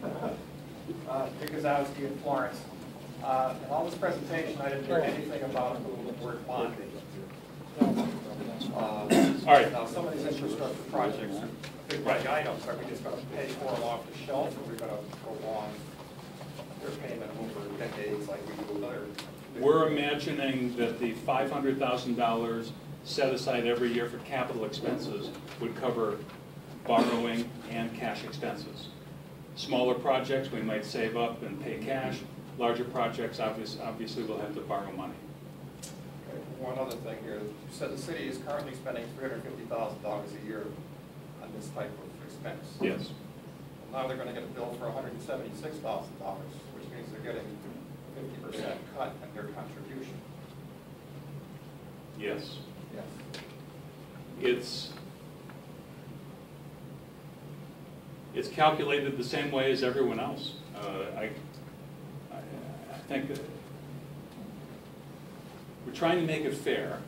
uh, Uh, Gazowski in Florence. Uh, In all this presentation, I didn't hear anything about the word bonding. Uh, All right. Now, some of these infrastructure projects are big money items. Are we just going to pay for them off the shelf, or are we going to prolong their payment over decades like we do with other? we're imagining that the five hundred thousand dollars set aside every year for capital expenses would cover borrowing and cash expenses. Smaller projects, we might save up and pay cash. Larger projects, obviously, obviously, we'll have to borrow money. Okay, One other thing here, you said the city is currently spending three hundred fifty thousand dollars a year on this type of expense. Yes, Now they're gonna get a bill for hundred and seventy-six thousand dollars, which means they're getting fifty percent cut in their contribution. yes. Yes. it's, it's calculated the same way as everyone else. Uh, I, I I think that we're trying to make it fair.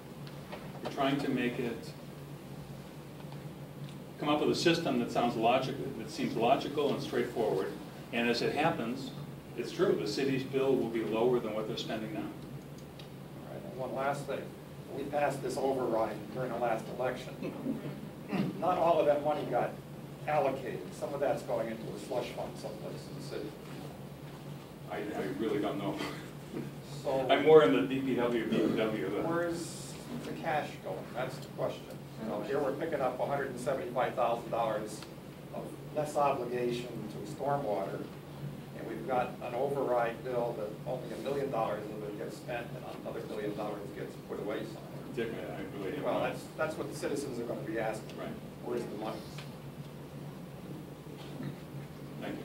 We're trying to make it, come up with a system that sounds logical, that seems logical and straightforward. And as it happens, it's true, the city's bill will be lower than what they're spending now. All right, and one last thing, we passed this override during the last election. Not all of that money got allocated, some of that's going into a slush fund someplace in the city. I, I really don't know. So. I'm more in the DPW, BPW. Where's the cash going? That's the question. You know, here we're picking up hundred and seventy-five thousand dollars of less obligation to stormwater, and we've got an override bill that only a million dollars of it gets spent, and another million dollars gets put away somewhere. Dick, I really. Well, that's, that's what the citizens are gonna be asking. Right. Where's the money? Thank you.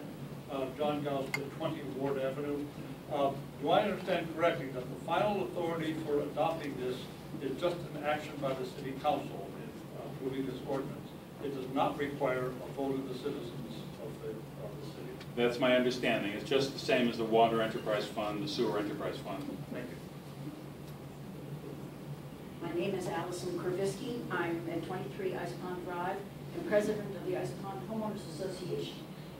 Uh, John Gosper, 20 Ward Avenue. Uh, Do I understand correctly that the final authority for adopting this is just an action by the city council in approving this ordinance? It does not require a vote of the citizens of the, of the city? That's my understanding. It's just the same as the water enterprise fund, the sewer enterprise fund. Thank you. My name is Allison Kervisky. I'm at 23 Ice Pond Drive and president of the Ice Pond Homeowners Association.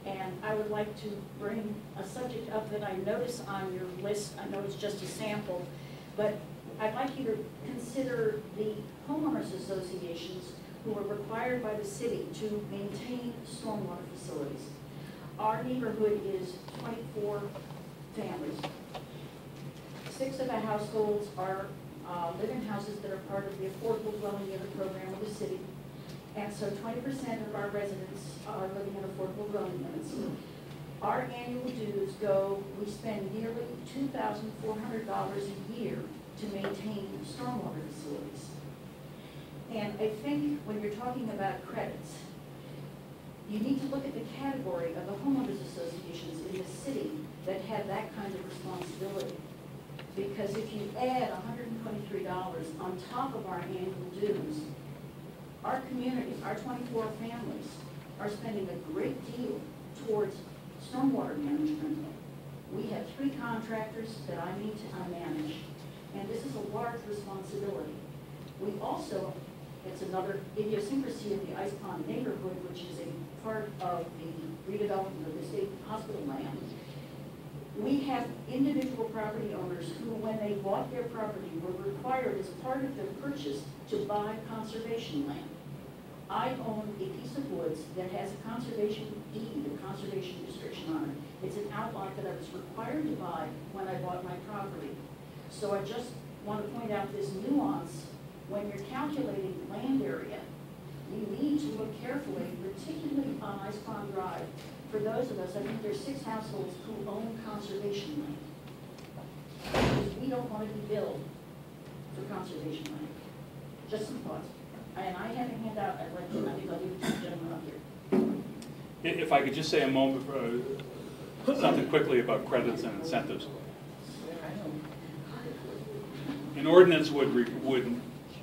And I would like to bring a subject up that I notice on your list. I know it's just a sample, but I'd like you to consider the homeowners associations who are required by the city to maintain stormwater facilities. Our neighborhood is 24 families. Six of the households are uh, houses that are part of the affordable dwelling unit program of the city. And so twenty percent of our residents are living in affordable dwelling units. Our annual dues go, we spend nearly two thousand four hundred dollars a year to maintain stormwater facilities. And I think when you're talking about credits, you need to look at the category of the homeowners associations in the city that have that kind of responsibility. Because if you add hundred and twenty-three dollars on top of our annual dues, our community, our twenty-four families are spending a great deal towards stormwater management. We have three contractors that I need to manage, and this is a large responsibility. We also, it's another idiosyncrasy of the Ice Pond neighborhood, which is a part of the redevelopment of the state hospital land. We have individual property owners who, when they bought their property, were required as part of their purchase to buy conservation land. I own a piece of woods that has a conservation deed, a conservation restriction on it. It's an outlot that I was required to buy when I bought my property. So I just want to point out this nuance, when you're calculating land area, you need to look carefully, particularly on Ice Pond Drive. For those of us, I think there's six households who own conservation land. Because we don't want to be billed for conservation land. Just some thoughts. And I a handout, I'd like gentleman up here. If I could just say a moment, uh, something quickly about credits and incentives. An ordinance would, re- would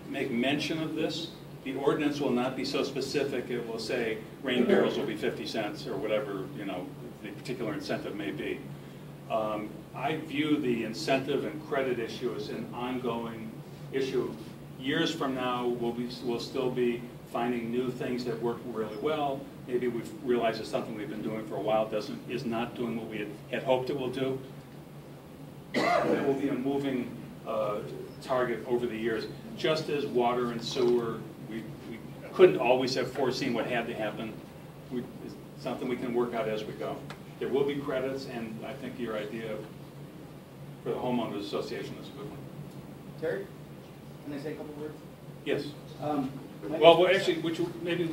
make mention of this. The ordinance will not be so specific, it will say rain barrels will be 50 cents or whatever, you know, the particular incentive may be. Um, I view the incentive and credit issue as an ongoing issue. Years from now, we'll be, we'll still be finding new things that work really well. Maybe we've realized that something we've been doing for a while doesn't, is not doing what we had, had hoped it will do. It will be a moving uh, target over the years, just as water and sewer, we, we couldn't always have foreseen what had to happen. We, it's something we can work out as we go. There will be credits, and I think your idea for the homeowners association is a good one. Terry, can I say a couple words? Yes. Um, Well, well, actually, which, maybe,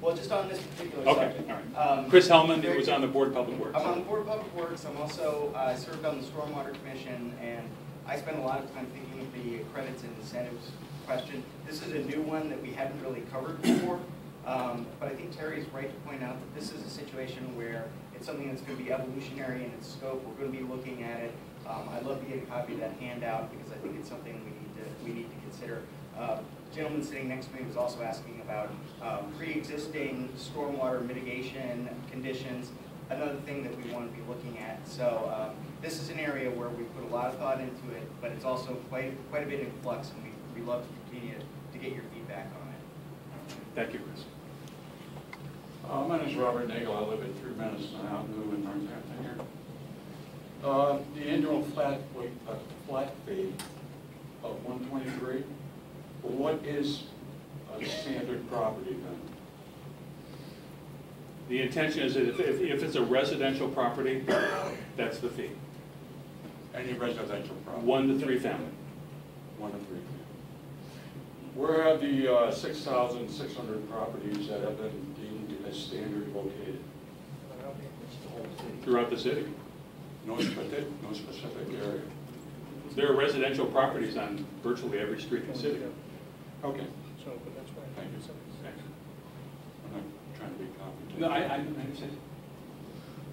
Well, just on this particular okay, subject. all right. Um, Chris Hellman, it was on the Board of Public Works. I'm on the Board of Public Works, I'm also, uh, served on the Stormwater Commission, and I spend a lot of time thinking of the credits and incentives question. This is a new one that we hadn't really covered before, um, but I think Terry is right to point out that this is a situation where it's something that's gonna be evolutionary in its scope, we're gonna be looking at it. Um, I'd love to get a copy of that handout, because I think it's something we need to, we need to consider. Uh, Gentleman sitting next to me was also asking about um, pre-existing stormwater mitigation conditions, another thing that we want to be looking at. So um, this is an area where we put a lot of thought into it, but it's also quite, quite a bit in flux, and we, we love to continue to get your feedback on it. Thank you, Chris. Uh, my is Robert Nagel, I live at Three Medicine Avenue in Northampton here. Uh, the annual flat, wait, uh, flat fee of one twenty-three, what is a standard property then? The intention is that if, if if it's a residential property, that's the fee. Any residential property? One to three family. One to three. family. Where are the, uh, six thousand six hundred properties that have been deemed as standard located? throughout the city. No specific, no specific area? There are residential properties on virtually every street in the city. Okay. So, but Thank you. I'm not trying to be complicated. No, I, I understand.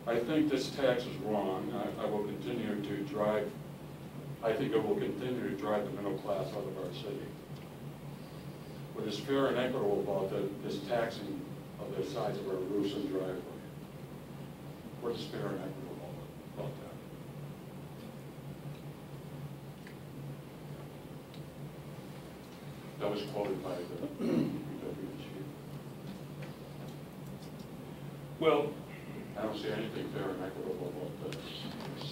I think this tax is wrong. I, I will continue to drive, I think it will continue to drive the middle class out of our city. What is fair and equitable about the, this taxing of the sides of our roofs and driveway? What is fair and equitable about that? That was quoted by the DPW. Well, I don't see anything fair and equitable about this.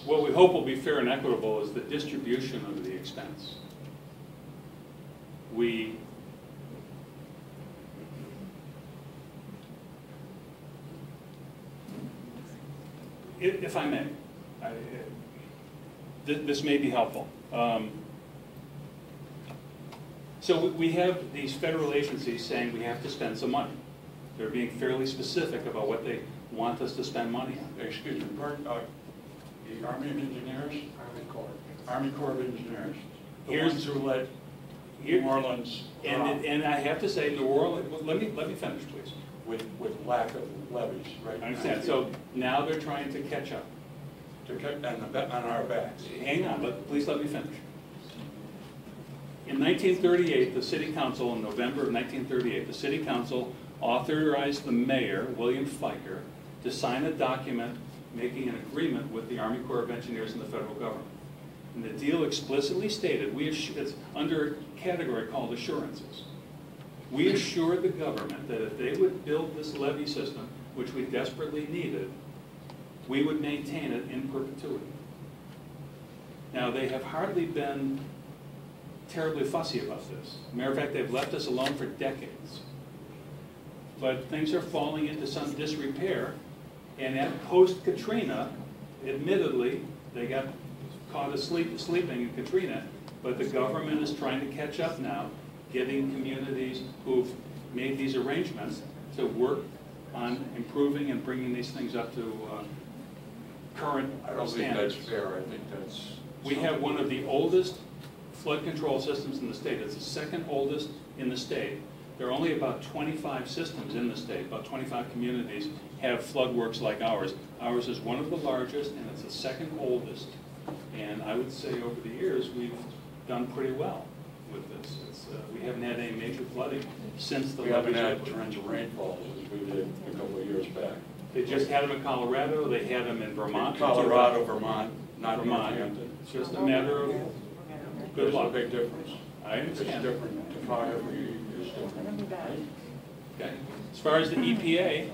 what we hope will be fair and equitable is the distribution of the expense. We, if, if I may, I, this may be helpful. Um, So we- we have these federal agencies saying we have to spend some money. They're being fairly specific about what they want us to spend money on. Excuse me, pardon, uh, the Army of Engineers? Army Corps. Army Corps of Engineers. The Here's- ones who let New Orleans drop And, and I have to say, New Orleans, well, let me, let me finish, please. with, with lack of levees, right? I understand, so now they're trying to catch up. To cut, on the, ba- on our backs. Hang on, but please let me finish. In 1938, the city council, in November of 1938, the city council authorized the mayor, William Fiker, to sign a document making an agreement with the Army Corps of Engineers and the federal government. And the deal explicitly stated, we, it's under a category called assurances. We assured the government that if they would build this levee system, which we desperately needed, we would maintain it in perpetuity. Now, they have hardly been terribly fussy about this. Matter of fact, they've left us alone for decades. but things are falling into some disrepair. And at post-Katrina, admittedly, they got caught asleep, sleeping in Katrina, but the government is trying to catch up now, getting communities who've made these arrangements to work on improving and bringing these things up to uh, current I don't think that's fair, I think that's. We have one of the oldest flood control systems in the state. It's the second oldest in the state. There are only about 25 systems in the state, about 25 communities have flood works like ours. Ours is one of the largest, and it's the second oldest. And I would say over the years, we've done pretty well with this. It's, uh, We haven't had any major flooding since the We haven't had torrential rainfalls as we did a couple of years back. They just had them in Colorado, they had them in Vermont. in Colorado, Vermont, not Vermont. It's just a matter of There's a luck. big difference. I It's understand. different, topography is different. Okay. As far as the EPA,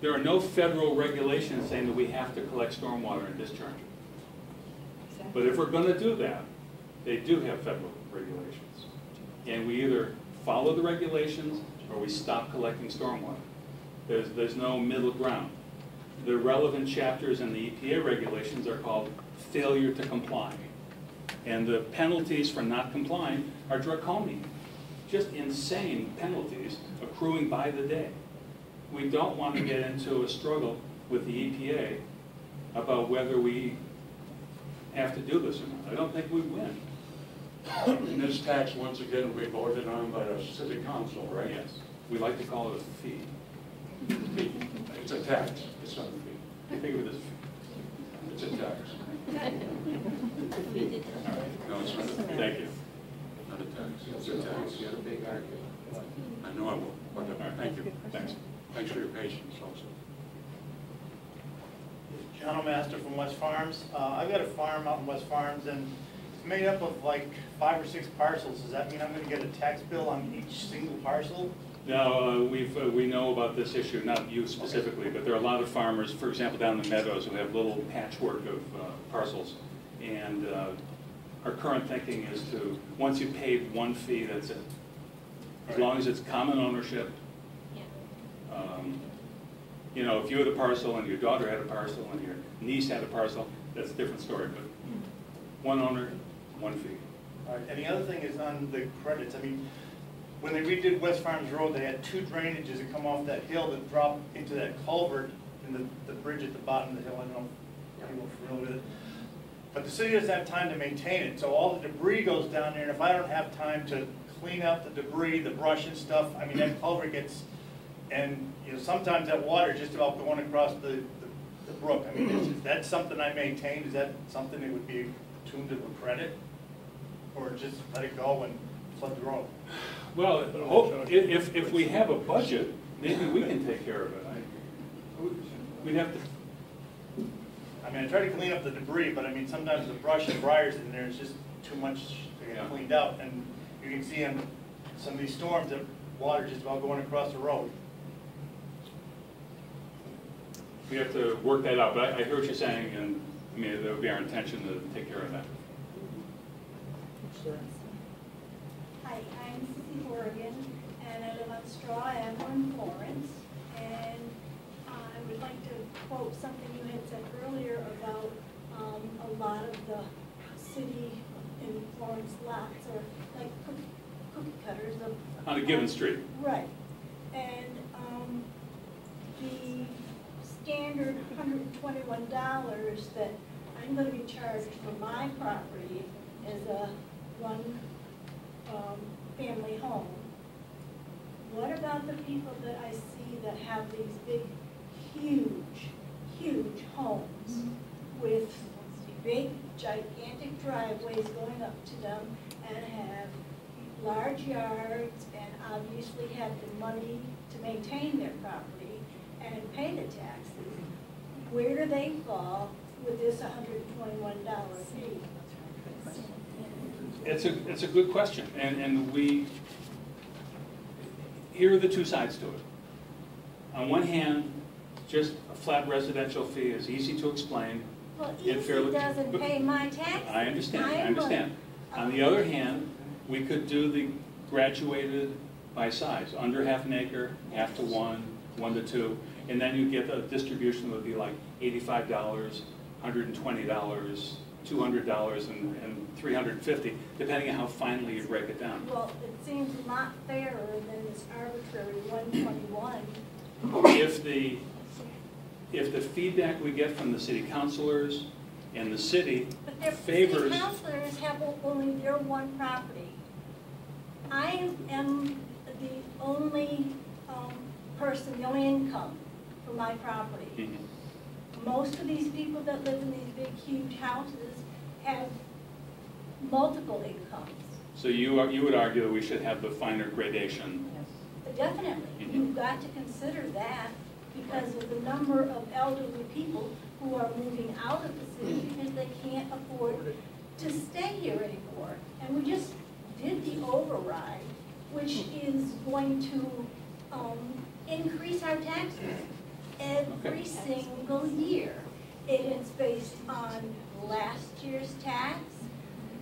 there are no federal regulations saying that we have to collect stormwater and discharge it. But if we're gonna do that, they do have federal regulations. And we either follow the regulations or we stop collecting stormwater. There's, there's no middle ground. The relevant chapters in the EPA regulations are called failure to comply. And the penalties for not complying are draconian, just insane penalties accruing by the day. We don't want to get into a struggle with the EPA about whether we have to do this or not. I don't think we win. And this tax, once again, we voted on by the city council, right? Yes, we like to call it a fee. It's a tax, it's not a fee. Think of it as, It's a tax. No, it's not a fee. thank you. Not a tax, it's a tax. I know I will, but uh, thank you. Thanks. Thanks for your patience also. John O'Master from West Farms. Uh, I've got a farm out in West Farms and it's made up of like five or six parcels. Does that mean I'm gonna get a tax bill on each single parcel? Now, uh, we've, uh, we know about this issue, not you specifically, but there are a lot of farmers, for example, down in the meadows, who have little patchwork of uh, parcels. And uh, our current thinking is to, once you've paid one fee, that's it. As long as it's common ownership. Um, You know, if you had a parcel and your daughter had a parcel and your niece had a parcel, that's a different story, but one owner, one fee. All right, and the other thing is on the credits, I mean, when they redid West Farms Road, they had two drainages that come off that hill that drop into that culvert and the, the bridge at the bottom of the hill, I don't know if people are familiar with it. But the city doesn't have time to maintain it, so all the debris goes down there, and if I don't have time to clean up the debris, the brush and stuff, I mean, that culvert gets, and, you know, sometimes that water is just about going across the, the- the brook. I mean, is that something I maintain, is that something that would be tuned to a credit? Or just let it go and flood the road? Well, oh, ho- if, if we have a budget, maybe we can take care of it. I- We'd have to, I mean, I try to clean up the debris, but I mean, sometimes the brush and briars in there is just too much to Yeah. get cleaned out. And you can see in some of these storms, that water just about going across the road. we have to work that out, but I, I hear what you're saying, and, I mean, that would be our intention to take care of that. Hi, Horrigan, and I live on Straw Amber in Florence. And I would like to quote something you had said earlier about um, a lot of the city in Florence lots are like cookie cookie cutters of. On a given street. Right. And um, the standard hundred and twenty-one dollars that I'm gonna be charged for my property is a one, um, family home. What about the people that I see that have these big, huge, huge homes with big gigantic driveways going up to them and have large yards and obviously have the money to maintain their property and pay the taxes? Where do they fall with this hundred and twenty-one dollar fee? It's a, it's a good question, and, and we, here are the two sides to it. On one hand, just a flat residential fee is easy to explain. Well, Easy fairly- doesn't pay my taxes. I understand, I understand. On the other hand, we could do the graduated by size, under half an acre, half to one, one to two, and then you get the distribution that would be like eighty-five dollars, hundred and twenty dollars, two hundred dollars, and, and three hundred and fifty, depending on how finely you break it down. Well, it seems a lot fairer than this arbitrary one twenty-one. If the, if the feedback we get from the city councilors and the city But their favors. city councilors have only their one property. I am the only, um, person, the only income for my property. Mhm. Most of these people that live in these big huge houses have multiple incomes. So you, are- you would argue that we should have the finer gradation. Yes. Definitely, Mhm. you've got to consider that because of the number of elderly people who are moving out of the city because they can't afford to stay here anymore. And we just did the override, which is going to, um, increase our taxes every single year. It is based on last year's tax,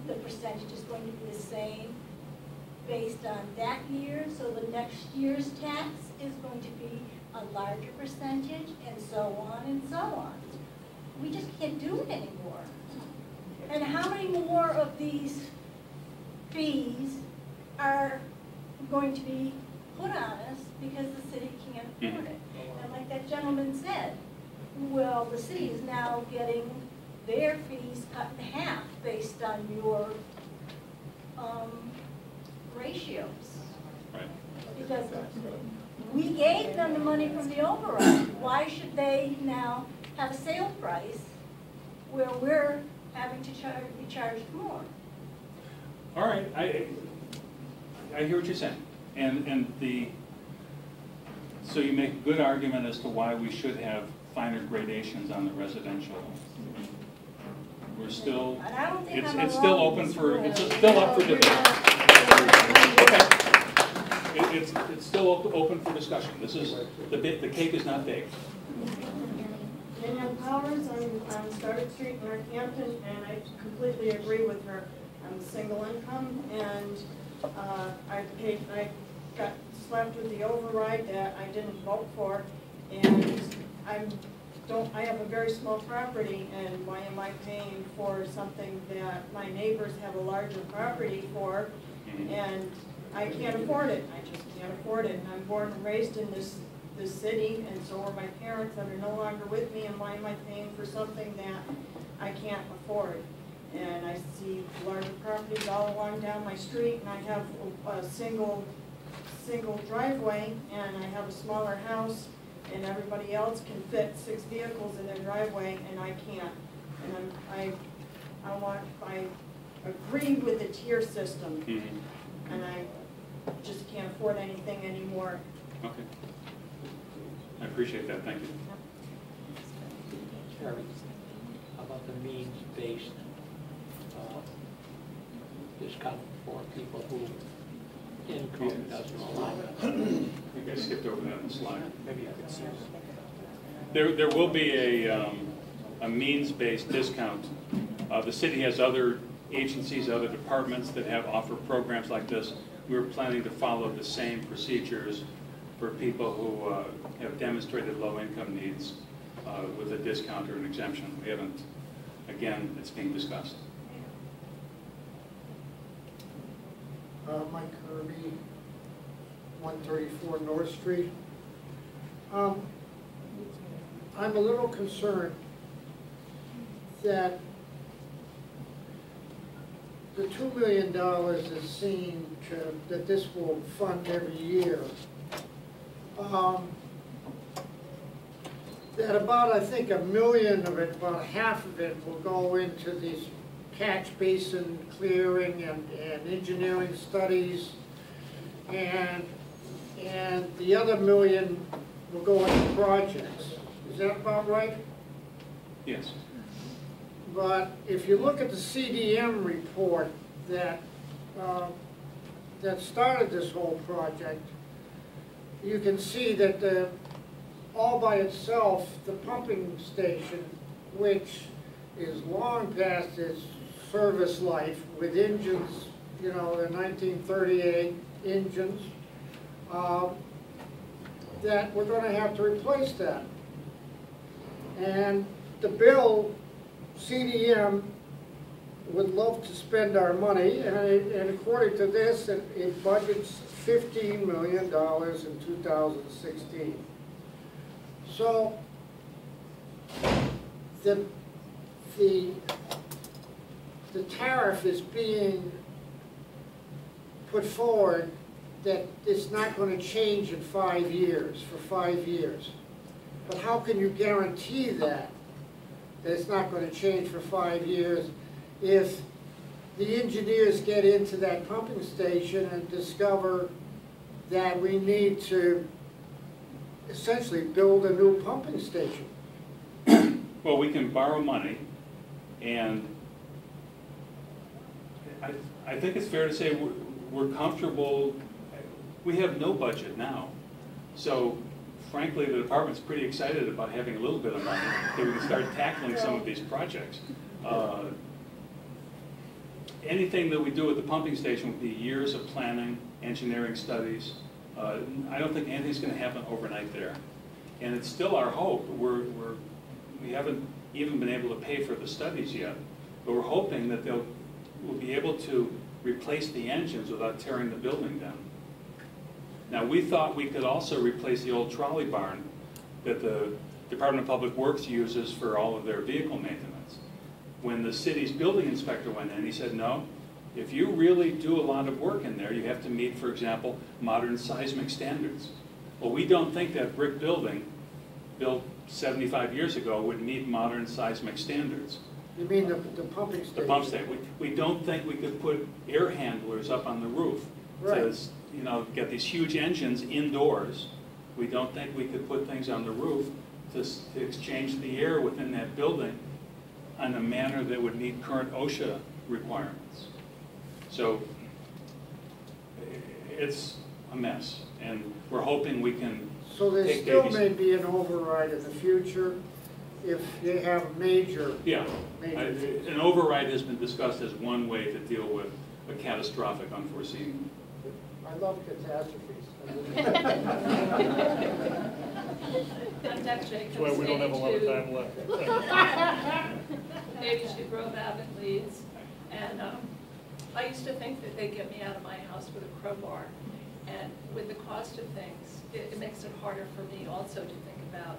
the percentage is going to be the same based on that year, so the next year's tax is going to be a larger percentage, and so on and so on. We just can't do it anymore. And how many more of these fees are going to be put on us because the city can't afford it? Mm-hmm. And like that gentleman said, well, the city is now getting their fees cut in half based on your, um, ratios. Right. Because we gave them the money from the override. Why should they now have a sale price where we're having to charge, be charged more? All right, I, I hear what you're saying. And, and the, so you make a good argument as to why we should have finer gradations on the residential. We're still, And I don't think it's, it's still open for, it's still up for debate. It- It's, it's still op- open for discussion. This is, the bit, the cake is not baked. Danielle Powers, I'm on Stoddard Street, Northampton, and I completely agree with her. I'm single income, and uh, I paid, I got slapped with the override that I didn't vote for, and I'm, don't, I have a very small property, and why am I paying for something that my neighbors have a larger property for, mm-hmm. and I can't afford it, I just can't afford it, and I'm born and raised in this, this city, and so are my parents that are no longer with me, and why am I paying for something that I can't afford? And I see larger properties all along down my street, and I have a, a single, single driveway, and I have a smaller house, and everybody else can fit six vehicles in their driveway, and I can't. And I'm, I, I want, I agree with the tier system, Mhm. and I just can't afford anything anymore. Okay. I appreciate that, thank you. Terry, how about the means-based uh, discount for people who income doesn't allow it? I think I skipped over that in the slide. Maybe I could see. There, there will be a, um, a means-based discount. Uh, the city has other agencies, other departments that have, offer programs like this. We're planning to follow the same procedures for people who, uh, have demonstrated low income needs, uh, with a discount or an exemption. We haven't, again, it's being discussed. Uh, Mike Kirby, one thirty-four North Street. Um, I'm a little concerned that the two million dollars is seen to, that this will fund every year. Um, That about, I think, a million of it, about half of it will go into these catch basin clearing and, and engineering studies. And, and the other million will go into projects. Is that about right? Yes. But if you look at the CDM report that, uh, that started this whole project, you can see that the, all by itself, the pumping station, which is long past its service life with engines, you know, the nineteen thirty-eight engines, um, that we're gonna have to replace that. And the bill, CDM would love to spend our money, and, and according to this, it, it budgets fifteen million dollars in two thousand sixteen. So, the, the, the tariff is being put forward that it's not gonna change in five years, for five years. But how can you guarantee that, that it's not gonna change for five years if the engineers get into that pumping station and discover that we need to essentially build a new pumping station? Well, we can borrow money, and I think it's fair to say we're, we're comfortable, we have no budget now. So frankly, the department's pretty excited about having a little bit of money, that we can start tackling some of these projects. Uh, Anything that we do at the pumping station would be years of planning, engineering studies. Uh, I don't think anything's gonna happen overnight there. And it's still our hope, we're, we're, we haven't even been able to pay for the studies yet, but we're hoping that they'll, we'll be able to replace the engines without tearing the building down. Now, we thought we could also replace the old trolley barn that the Department of Public Works uses for all of their vehicle maintenance. When the city's building inspector went in, he said, no, if you really do a lot of work in there, you have to meet, for example, modern seismic standards. Well, we don't think that brick building, built 75 years ago, would meet modern seismic standards. You mean the, the pumping station? The pump station, we, we don't think we could put air handlers up on the roof to, you know, get these huge engines indoors. We don't think we could put things on the roof to, to exchange the air within that building in a manner that would meet current OSHA requirements. So it's a mess, and we're hoping we can So there still baby may be an override in the future if they have major, Yeah, major I- an override has been discussed as one way to deal with a catastrophic unforeseen. I love catastrophes. I'm Deb Jacobs. That's why we don't have a lot of time left. 82 Grove Ave in Leeds. And um, I used to think that they'd get me out of my house with a crowbar. And with the cost of things, it it makes it harder for me also to think about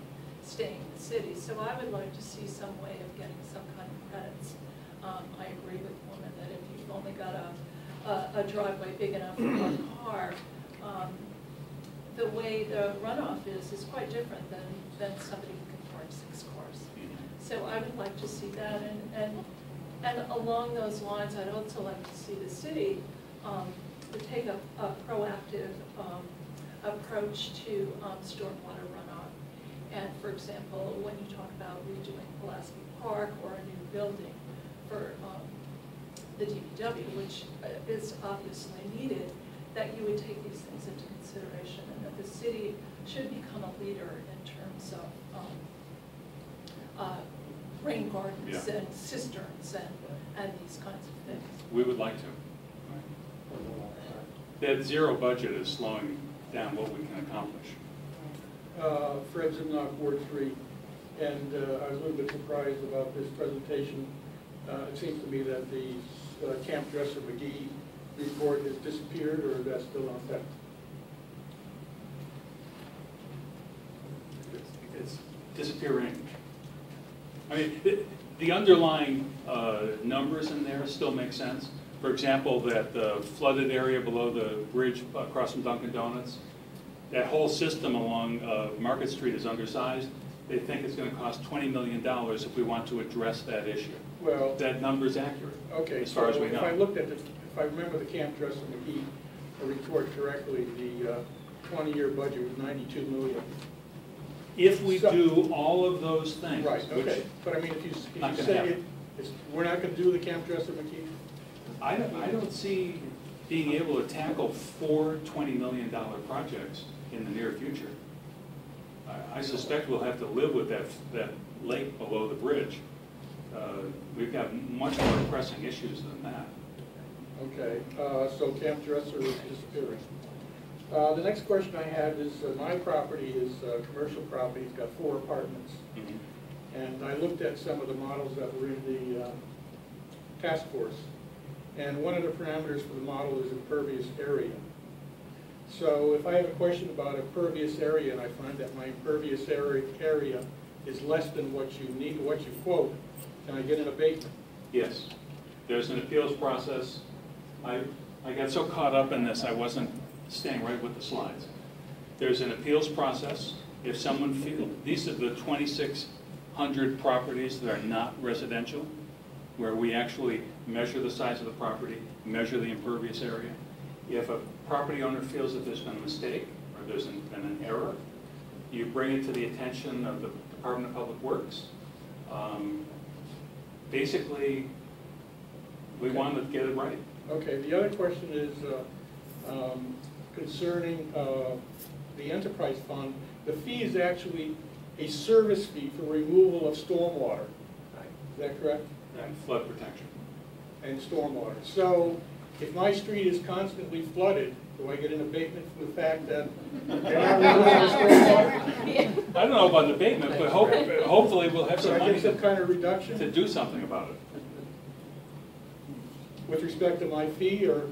staying in the city. So I would like to see some way of getting some kind of credits. Um, I agree with the woman that if you've only got a, a- a driveway big enough for one car, um, the way the runoff is, is quite different than, than somebody who can park six cars. So I would like to see that, and, and, and along those lines, I'd also like to see the city, um, to take a, a proactive, um, approach to, um, stormwater. And for example, when you talk about redoing Pulaski Park or a new building for, um, the DPW, which uh, is obviously needed, that you would take these things into consideration, and that the city should become a leader in terms of, um, uh, rain gardens Yeah. and cisterns and, and these kinds of things. We would like to. That zero budget is slowing down what we can accomplish. Uh, Fred Zimnock, Ward Three, and uh, I was a little bit surprised about this presentation. Uh, It seems to me that the uh, Camp Dresser McKee report has disappeared, or is that still on effect? It's- It's disappearing. I mean, the- underlying uh, numbers in there still make sense. For example, that the flooded area below the bridge across from Dunkin' Donuts, that whole system along uh, Market Street is undersized. They think it's gonna cost twenty million dollars if we want to address that issue. Well, That number's accurate. okay, as far as so we if I know. looked at the, if I remember the Camp Dresser McKee report correctly, the uh, twenty-year budget was ninety-two million. If we So- do all of those things, Right, okay, but I mean, if you, if you say it, we're not gonna do the Camp Dresser McKee? I don't, I don't see being able to tackle four $20 million projects in the near future. I- I suspect we'll have to live with that, that lake below the bridge. Uh, We've got much more pressing issues than that. Okay, uh, so Camp Dresser is disappearing. Uh, The next question I have is, uh, my property is a commercial property, it's got four apartments. And I looked at some of the models that were in the uh, task force. And one of the parameters for the model is impervious area. So if I have a question about impervious area and I find that my impervious area, is less than what you need, what you quote, can I get an abatement? Yes, there's an appeals process. I, I got so caught up in this, I wasn't staying right with the slides. There's an appeals process. If someone feels, these are the 2,600 properties that are not residential, where we actually measure the size of the property, measure the impervious area. If a property owner feels that there's been a mistake, or there's been an error, you bring it to the attention of the Department of Public Works. Um, Basically, we want to get it right. Okay, the other question is uh, um, concerning uh, the enterprise fund. The fee is actually a service fee for removal of stormwater. Is that correct? And flood protection. And stormwater. So if my street is constantly flooded, do I get an abatement for the fact that they're not removing the stormwater? I don't know about an abatement, but hope, hopefully we'll have So some I money get some to kind of reduction to do something about it. with respect to my fee or?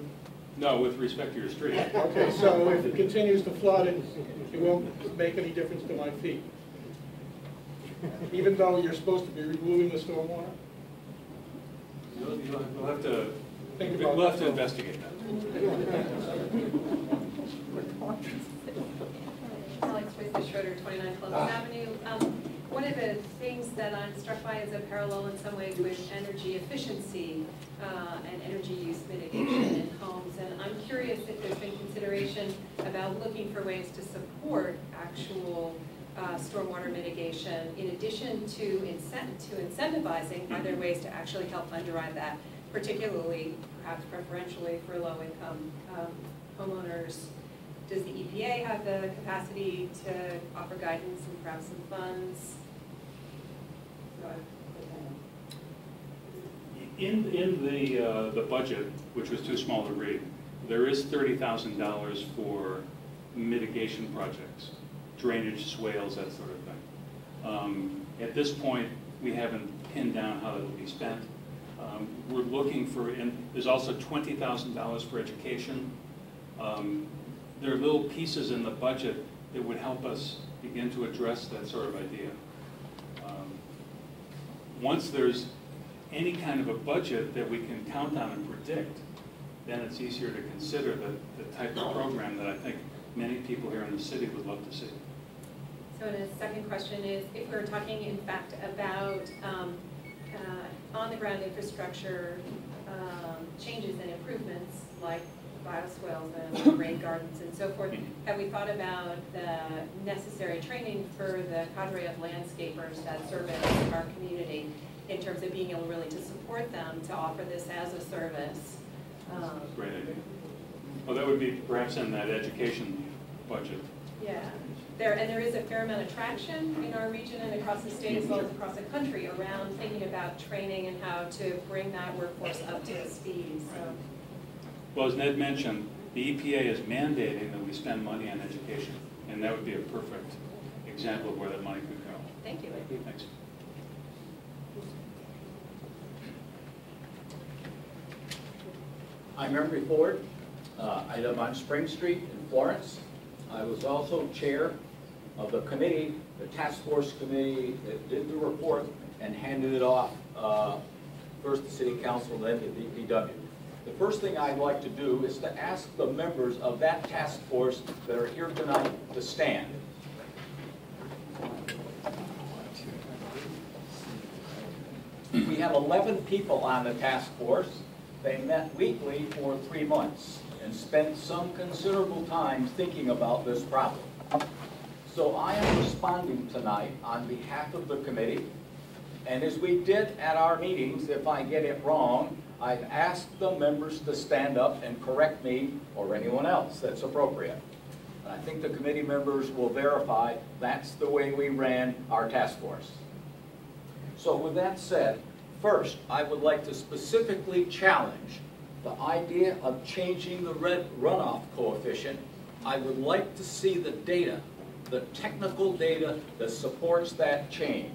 No, with respect to your street. Okay, so if it continues to flood, it, it won't make any difference to my fee? Even though you're supposed to be removing the stormwater? You'll, you'll we'll have to, Think about we'll have to investigate that. Alex Teresa Schroeder, 29 Columbus Avenue. Um, One of the things that I'm struck by is a parallel in some ways with energy efficiency uh, and energy use mitigation in homes. And I'm curious if there's been consideration about looking for ways to support actual uh, stormwater mitigation in addition to incent, to incentivizing, are there ways to actually help underwrite that, particularly perhaps preferentially for low-income um, homeowners? Does the EPA have the capacity to offer guidance and perhaps some funds? In, in the, uh, the budget, which was too small to read, there is thirty thousand dollars for mitigation projects, drainage, swales, that sort of thing. Um, At this point, we haven't pinned down how it will be spent. Um, We're looking for, and there's also twenty thousand dollars for education. Um, There are little pieces in the budget that would help us begin to address that sort of idea. Um, Once there's any kind of a budget that we can count on and predict, then it's easier to consider the, the type of program that I think many people here in the city would love to see. So a second question is, if we're talking in fact about um, on-the-ground infrastructure um, changes and improvements like bioswales and rain gardens and so forth, have we thought about the necessary training for the cadre of landscapers that service our community in terms of being able really to support them to offer this as a service? Um, Great idea. Well, that would be perhaps in that education budget. Yeah, there, and there is a fair amount of traction in our region and across the state as well as across the country around thinking about training and how to bring that workforce up to speed, so. Well, as Ned mentioned, the EPA is mandating that we spend money on education, and that would be a perfect example of where that money could go. Thank you. Thank you. Thanks. I'm Henry Ford. Uh, I live on Spring Street in Florence. I was also chair of the committee, the task force committee that did the report and handed it off, uh, first to city council, then to DPW. The first thing I'd like to do is to ask the members of that task force that are here tonight to stand. We have 11 people on the task force. They met weekly for three months and spent some considerable time thinking about this problem. So I am responding tonight on behalf of the committee. And as we did at our meetings, if I get it wrong, I've asked the members to stand up and correct me or anyone else that's appropriate. And I think the committee members will verify that's the way we ran our task force. So with that said, first, I would like to specifically challenge the idea of changing the red runoff coefficient I would like to see the data, the technical data that supports that change.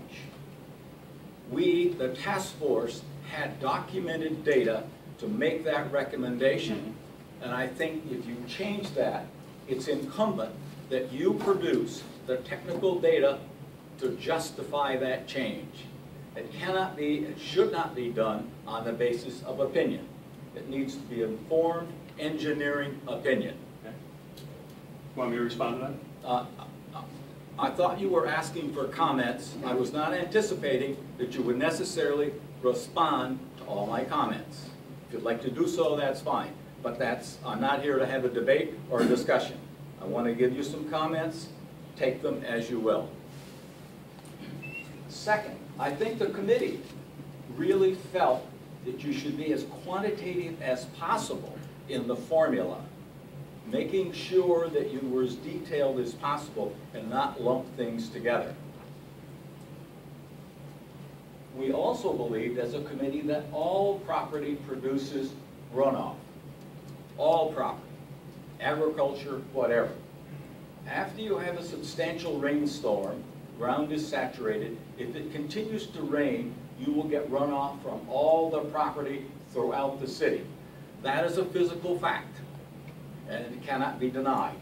We, the task force, had documented data to make that recommendation. And I think if you change that, it's incumbent that you produce the technical data to justify that change. It cannot be, it should not be done on the basis of opinion. It needs to be informed engineering opinion. Want me to respond to that? Uh, I thought you were asking for comments. I was not anticipating that you would necessarily respond to all my comments. If you'd like to do so, that's fine. But that's, I'm not here to have a debate or a discussion. I want to give you some comments. Take them as you will. Second, I think the committee really felt that you should be as quantitative as possible in the formula, making sure that you were as detailed as possible and not lump things together. We also believed as a committee that all property produces runoff. All property, agriculture, whatever. After you have a substantial rainstorm, ground is saturated, if it continues to rain, you will get runoff from all the property throughout the city. That is a physical fact, and it cannot be denied.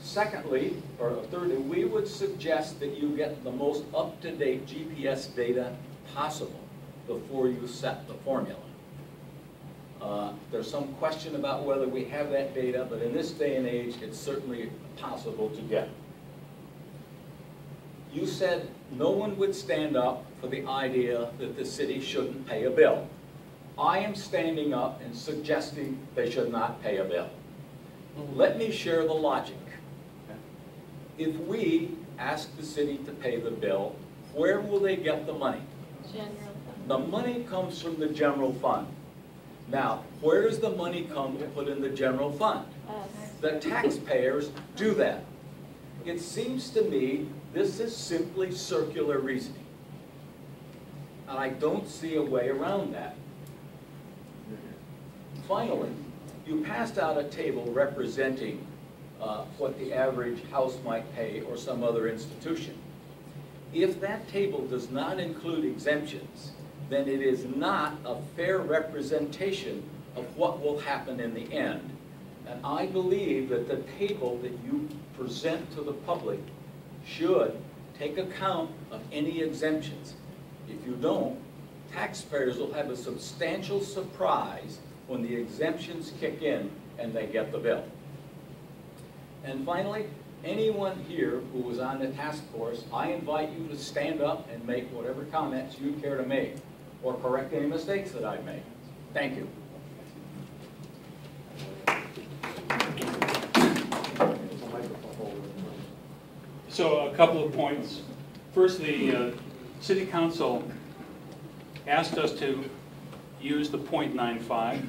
Secondly, or thirdly, we would suggest that you get the most up-to-date GPS data possible before you set the formula. Uh, there's some question about whether we have that data, but in this day and age, it's certainly possible to get. You said no one would stand up for the idea that the city shouldn't pay a bill. I am standing up and suggesting they should not pay a bill. Let me share the logic. If we ask the city to pay the bill, where will they get the money? General The money comes from the general fund. Now, where does the money come to put in the general fund? The taxpayers do that. It seems to me this is simply circular reasoning. And I don't see a way around that. Finally, you passed out a table representing uh, what the average house might pay or some other institution. If that table does not include exemptions, then it is not a fair representation of what will happen in the end. And I believe that the table that you present to the public should take account of any exemptions. If you don't, taxpayers will have a substantial surprise when the exemptions kick in and they get the bill. And finally, anyone here who was on the task force, I invite you to stand up and make whatever comments you care to make or correct any mistakes that I've made. Thank you. So a couple of points. First, the uh, city council asked us to use the .95,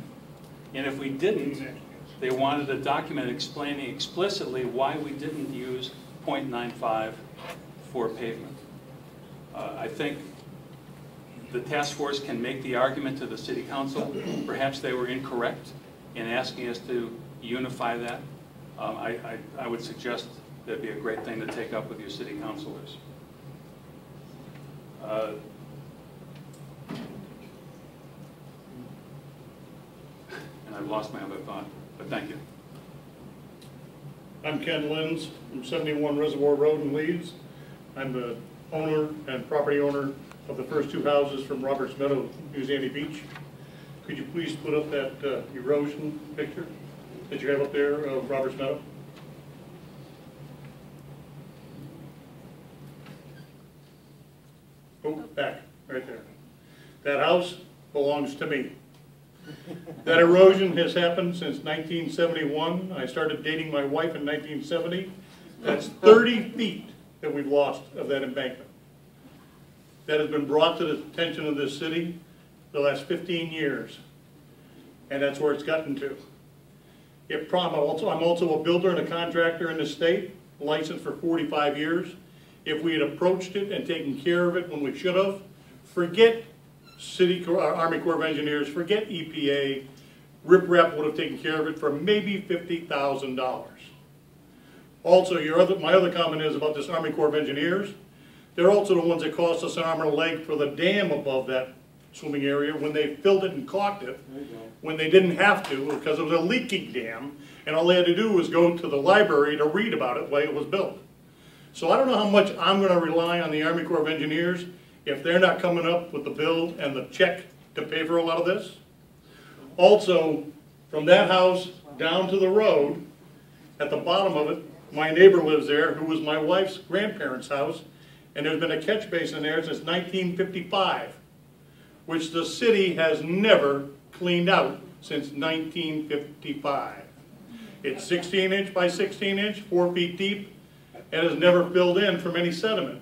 and if we didn't, they wanted a document explaining explicitly why we didn't use .95 for pavement. Uh, I think the task force can make the argument to the city council. Perhaps they were incorrect in asking us to unify that. Um, I, I, I would suggest that'd be a great thing to take up with your city councilors. Uh, I've lost my other thought, but thank you. I'm Ken Lenz from 71 Reservoir Road in Leeds. I'm the owner and property owner of the first two houses from Roberts Meadow, New Sandy Beach. Could you please put up that uh, erosion picture that you have up there of Roberts Meadow? Oh, back, right there. That house belongs to me. That erosion has happened since 1971. I started dating my wife in 1970. That's 30 feet that we've lost of that embankment. That has been brought to the attention of this city the last 15 years. And that's where it's gotten to. It prom, also, I'm also a builder and a contractor in the state, licensed for 45 years. If we had approached it and taken care of it when we should have, forget City, Corps- uh, Army Corps of Engineers, forget EPA, Rip Rap would have taken care of it for maybe fifty thousand dollars. Also, your other, my other comment is about this Army Corps of Engineers. They're also the ones that cost us an arm and a leg for the dam above that swimming area when they filled it and caulked it, when they didn't have to because it was a leaking dam, and all they had to do was go to the library to read about it while it was built. So I don't know how much I'm gonna rely on the Army Corps of Engineers if they're not coming up with the bill and the check to pay for a lot of this. Also, from that house down to the road, at the bottom of it, my neighbor lives there, who was my wife's grandparents' house, and there's been a catch basin there since 1955, which the city has never cleaned out since 1955. It's 16 inch by 16 inch, four feet deep, and has never filled in from any sediment.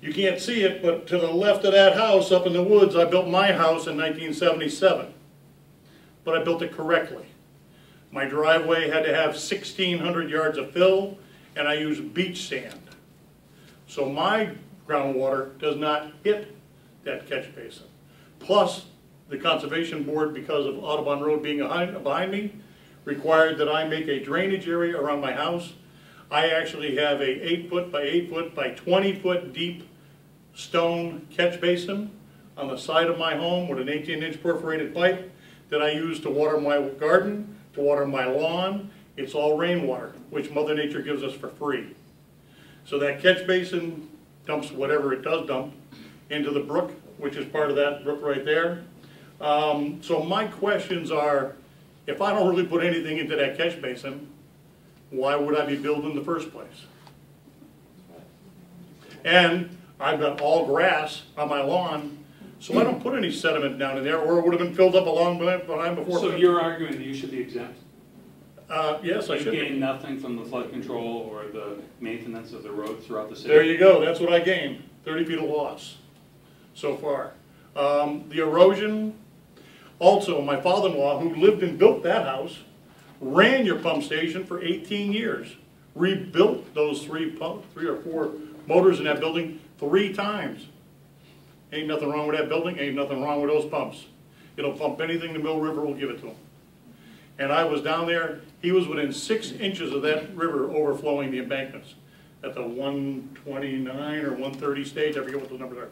You can't see it, but to the left of that house up in the woods, I built my house in 1977. But I built it correctly. My driveway had to have 1,600 yards of fill, and I used beach sand. So my groundwater does not hit that catch basin. Plus, the Conservation Board, because of Audubon Road being behind, me, required that I make a drainage area around my house. I actually have a eight foot by eight foot by 20 foot deep stone catch basin on the side of my home with an 18 inch perforated pipe that I use to water my garden, to water my lawn. It's all rainwater, which Mother Nature gives us for free. So that catch basin dumps whatever it does dump into the brook, which is part of that brook right there. Um, so my questions are, if I don't really put anything into that catch basin, why would I be building in the first place? And I've got all grass on my lawn, so I don't put any sediment down in there, or it would have been filled up a long behind before. So you're arguing that you should be exempt? Uh, yes, I You should gain be. nothing from the flood control or the maintenance of the road throughout the city? There you go, that's what I gained, thirty feet of loss so far. Um, the erosion, also, my father-in-law, who lived and built that house, ran your pump station for eighteen years. Rebuilt those three pump, three or four motors in that building three times. Ain't nothing wrong with that building, ain't nothing wrong with those pumps. It'll pump anything the Mill River will give it to them. And I was down there, he was within six inches of that river overflowing the embankments at the one twenty-nine or one thirty stage, I forget what the numbers are.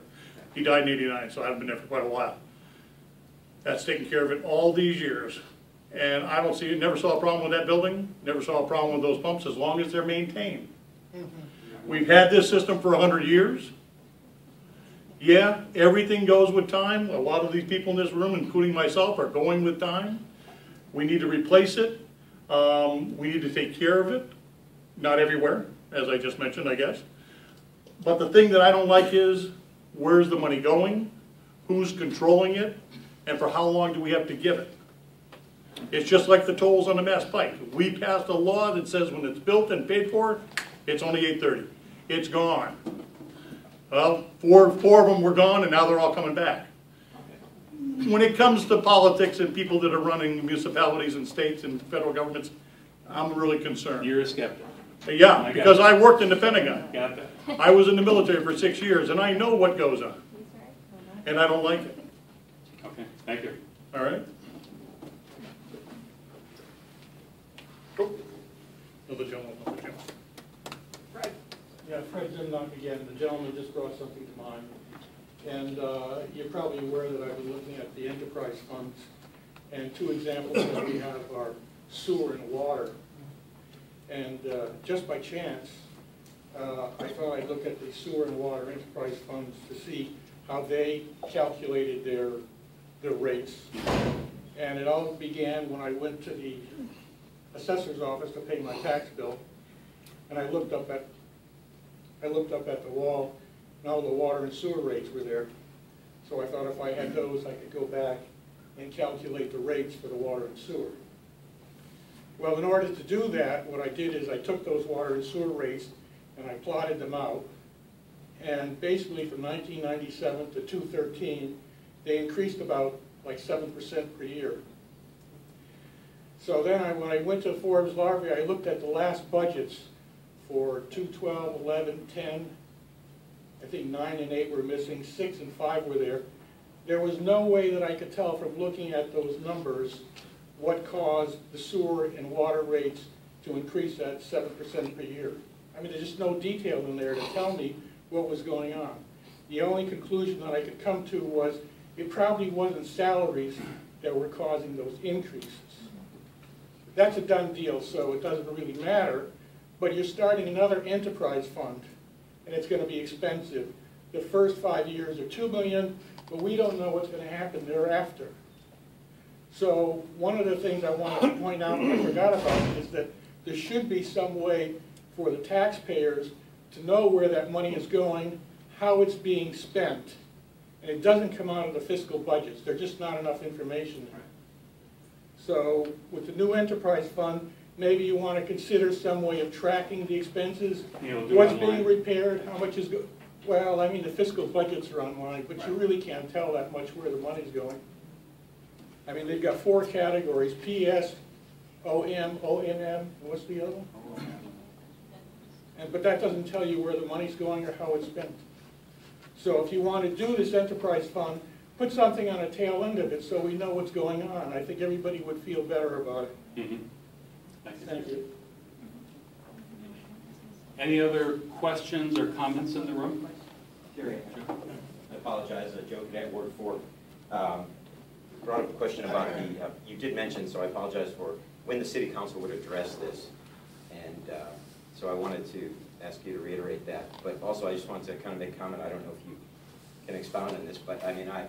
He died in eighty-nine, so I haven't been there for quite a while. That's taken care of it all these years. And I don't see, never saw a problem with that building, never saw a problem with those pumps, as long as they're maintained. We've had this system for a hundred years. Yeah, everything goes with time. A lot of these people in this room, including myself, are going with time. We need to replace it. Um, we need to take care of it. Not everywhere, as I just mentioned, I guess. But the thing that I don't like is, where's the money going? Who's controlling it? And for how long do we have to give it? It's just like the tolls on the Mass Pike. We passed a law that says when it's built and paid for, it's only eight thirty. It's gone. Well, four, four of them were gone and now they're all coming back. When it comes to politics and people that are running municipalities and states and federal governments, I'm really concerned. You're a skeptic. Yeah, I because. I worked in the Pentagon. Got that. I was in the military for six years and I know what goes on. And I don't like it, Okay, thank you. all right? Another gentleman, another gentleman. Yeah, Fred Zimnock again, the gentleman just brought something to mind. And uh, you're probably aware that I've been looking at the enterprise funds, and two examples that we have are sewer and water. And uh, just by chance, uh, I thought I'd look at the sewer and water enterprise funds to see how they calculated their, their rates. And it all began when I went to the assessor's office to pay my tax bill, and I looked up at I looked up at the wall, and all the water and sewer rates were there. So I thought if I had those, I could go back and calculate the rates for the water and sewer. Well, in order to do that, what I did is I took those water and sewer rates and I plotted them out. And basically from 1997 to 2013, they increased about like 7% per year. So then I, when I went to Forbes Library, I looked at the last budgets for 2, 12, 11, 10. I think 9 and 8 were missing, 6 and 5 were there. There was no way that I could tell from looking at those numbers what caused the sewer and water rates to increase at seven percent per year. I mean, there's just no detail in there to tell me what was going on. The only conclusion that I could come to was it probably wasn't salaries that were causing those increases. That's a done deal, so it doesn't really matter, but you're starting another enterprise fund, and it's gonna be expensive. The first five years are two million, but we don't know what's gonna happen thereafter. So one of the things I want to point out, and I forgot about, is that there should be some way for the taxpayers to know where that money is going, how it's being spent. And it doesn't come out of the fiscal budgets, there's just not enough information there. So with the new enterprise fund, maybe you want to consider some way of tracking the expenses. You'll do What's online. being repaired, how much is, go- well, I mean, the fiscal budgets are online, but you really can't tell that much where the money's going. I mean, they've got four categories, PS, OM, ONM, and what's the other one? And, but that doesn't tell you where the money's going or how it's spent. So if you want to do this enterprise fund, put something on a tail end of it so we know what's going on. I think everybody would feel better about it. Mhm. Thank you. Any other questions or comments in the room? Jerry, I apologize, uh, Joe Cadet, Ward Four. Um, Brought up a question about the, uh, you did mention, so I apologize for, when the city council would address this. And uh, so I wanted to ask you to reiterate that. But also, I just wanted to kind of make a comment, I don't know if you can expound on this, but I mean, I,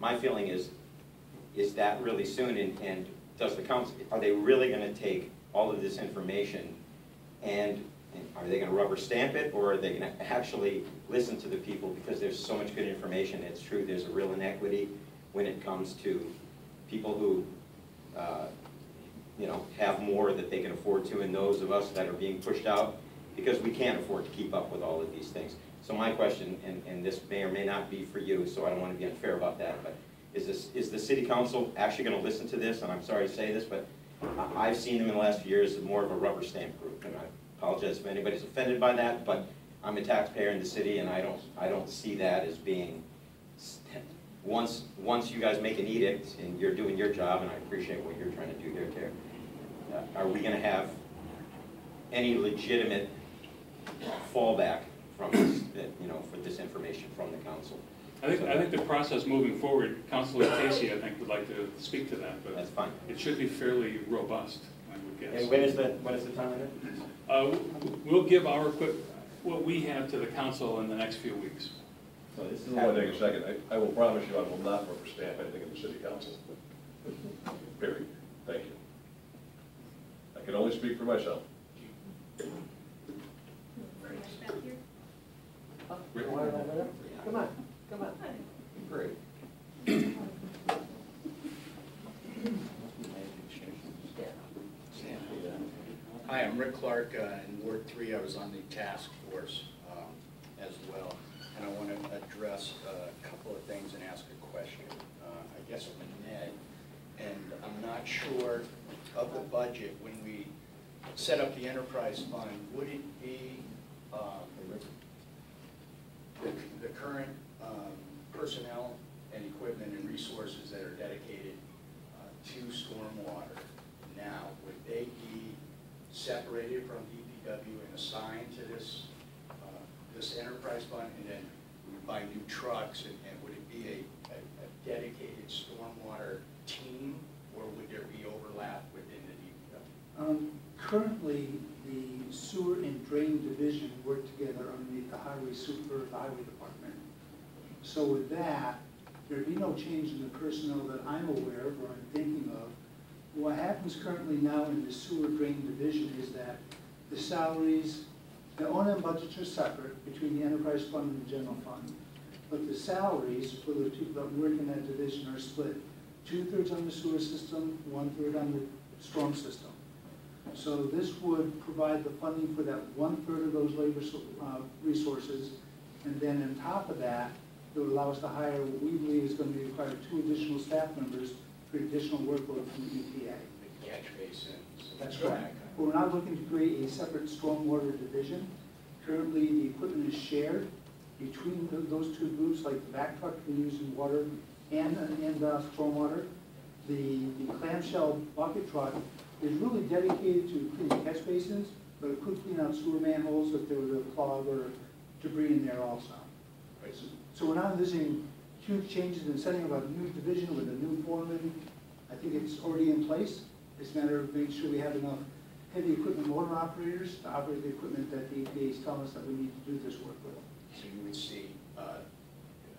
my feeling is, is that really soon? And and does the council, are they really gonna take all of this information and and are they gonna rubber stamp it, or are they gonna actually listen to the people? Because there's so much good information, it's true, there's a real inequity when it comes to people who, uh, you know, have more that they can afford to, and those of us that are being pushed out, because we can't afford to keep up with all of these things. So my question, and, and this may or may not be for you, so I don't wanna be unfair about that, but is this, is the city council actually gonna listen to this? And I'm sorry to say this, but I've seen them in the last few years as more of a rubber stamp group, and I apologize if anybody's offended by that, but I'm a taxpayer in the city, and I don't, I don't see that as being, once, once you guys make an edict, and you're doing your job, and I appreciate what you're trying to do here, Terry, uh, are we gonna have any legitimate fallback from this, you know, for this information from the council? I think, I think the process moving forward, Councilor Casey, I think, would like to speak to that, but That's fine. it should be fairly robust, I would guess. And when is the, when is the time limit? Uh, We'll give our, quick what we have to the council in the next few weeks. So this is I want to take a second. I, I will promise you I will not rubber stamp anything in the city council. Period. Thank you. I can only speak for myself. Come on, come on. Great. Hi, I'm Rick Clark, uh, in Ward Three, I was on the task force um, as well, and I want to address a couple of things and ask a question, uh, I guess for Ned. And I'm not sure of the budget, when we set up the enterprise fund, would it be um, the the current um, personnel and equipment and resources that are dedicated uh, to stormwater now, would they be separated from DPW and assigned to this, uh, this enterprise fund? And then we buy new trucks, and and would it be a, a a dedicated stormwater team? Or would there be overlap within the DPW? Um, Currently, the sewer and drain division work together underneath the highway super, the highway department. So with that, there'd be no change in the personnel that I'm aware of or I'm thinking of. What happens currently now in the sewer drain division is that the salaries, the O and M budgets are separate between the enterprise fund and the general fund. But the salaries for the people that work in that division are split two-thirds on the sewer system, one-third on the storm system. So this would provide the funding for that one-third of those labor so- uh, resources. And then on top of that, it would allow us to hire what we believe is going to require two additional staff members for additional workload from the EPA. The catch basins? That's correct. right. kind of- But we're not looking to create a separate stormwater division. Currently, the equipment is shared between th- those two groups, like the back truck we use in water and, and uh, stormwater. The, the clamshell bucket truck is really dedicated to cleaning catch basins, but it could clean out sewer manholes if there was a clog or debris in there also. So we're not envisioning huge changes in setting up a new division with a new foreman. I think it's already in place. It's a matter of making sure we have enough heavy equipment motor operators to operate the equipment that the EPA is telling us that we need to do this work with. So you would see uh,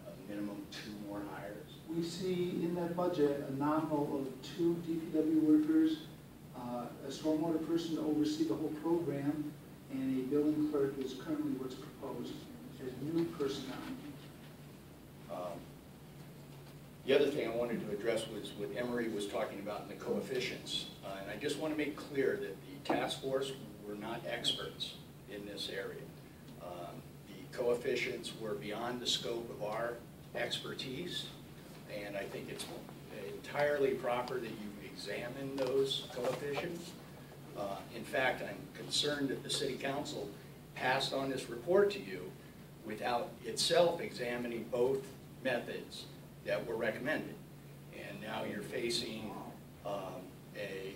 a minimum two more hires? We see in that budget a nominal of two DPW workers, a stormwater person to oversee the whole program, and a building clerk is currently what's proposed as new personnel. Um, The other thing I wanted to address was what Emery was talking about in the coefficients. Uh, And I just want to make clear that the task force were not experts in this area. Um, The coefficients were beyond the scope of our expertise, and I think it's entirely proper that you examine those coefficients. Uh, In fact, I'm concerned that the city council passed on this report to you without itself examining both methods that were recommended. And now you're facing um, a,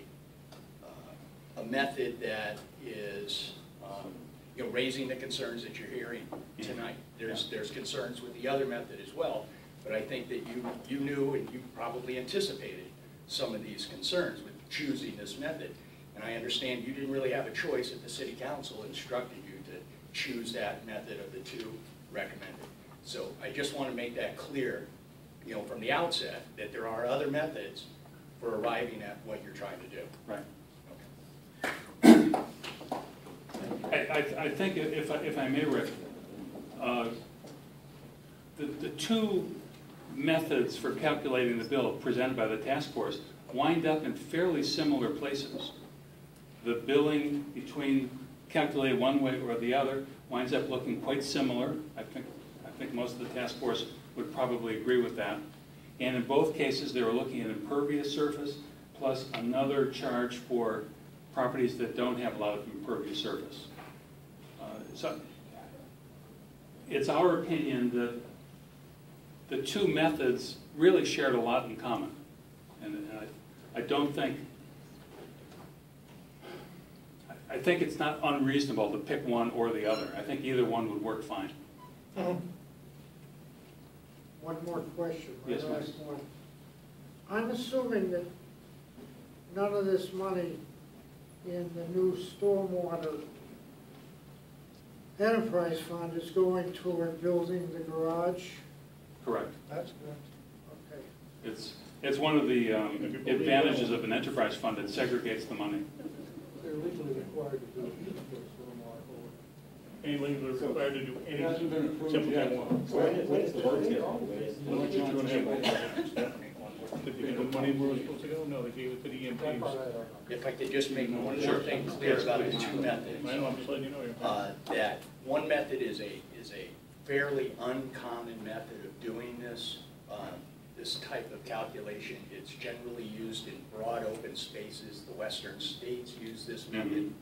uh, a method that is, um, you know, raising the concerns that you're hearing tonight. There's, there's concerns with the other method as well, but I think that you, you knew and you probably anticipated some of these concerns with choosing this method. And I understand you didn't really have a choice if the city council instructed you to choose that method of the two recommended. So I just want to make that clear, you know, from the outset, that there are other methods for arriving at what you're trying to do. Right. I, I, I think if, I- if I may, Rick, uh, the, the two methods for calculating the bill presented by the task force wind up in fairly similar places. The billing between calculated one way or the other winds up looking quite similar. I think, I think most of the task force would probably agree with that. And in both cases, they were looking at impervious surface plus another charge for properties that don't have a lot of impervious surface. Uh, So it's our opinion that the two methods really shared a lot in common. And and I, I don't think, I- I think it's not unreasonable to pick one or the other. I think either one would work fine. Mm-hmm. One more question, my Yes, last one. I'm assuming that none of this money in the new stormwater enterprise fund is going toward building the garage? Correct. That's good. Okay. It's, it's one of the um, advantages of an enterprise fund, that segregates the money. They're legally required to do it. Any legally required to do It hasn't anything, simple yet. as one. When- when is the vote yet? Well, what gonna have? Did you get the money where it was supposed to go? No, they gave it to the E EMPs. If I could just make one more thing clear about the two methods. I know, I'm just letting you know. you're- uh, that one method is a, is a fairly uncommon method of doing this, um, this type of calculation. It's generally used in broad open spaces. The western states use this method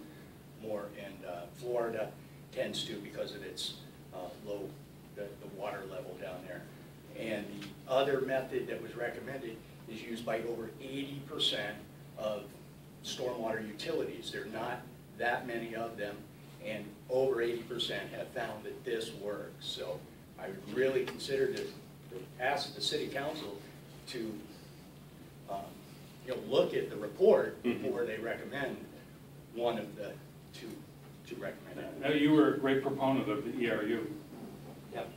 more, and uh, Florida tends to because of its uh, low, the, the water level down there. And the other method that was recommended is used by over eighty percent of stormwater utilities. There are not that many of them, and over eighty percent have found that this works. So I really consider to, to ask the city council to, um, you know, look at the report before they recommend one of the two, two recommended. Now, you were a great proponent of the ERU. Yep.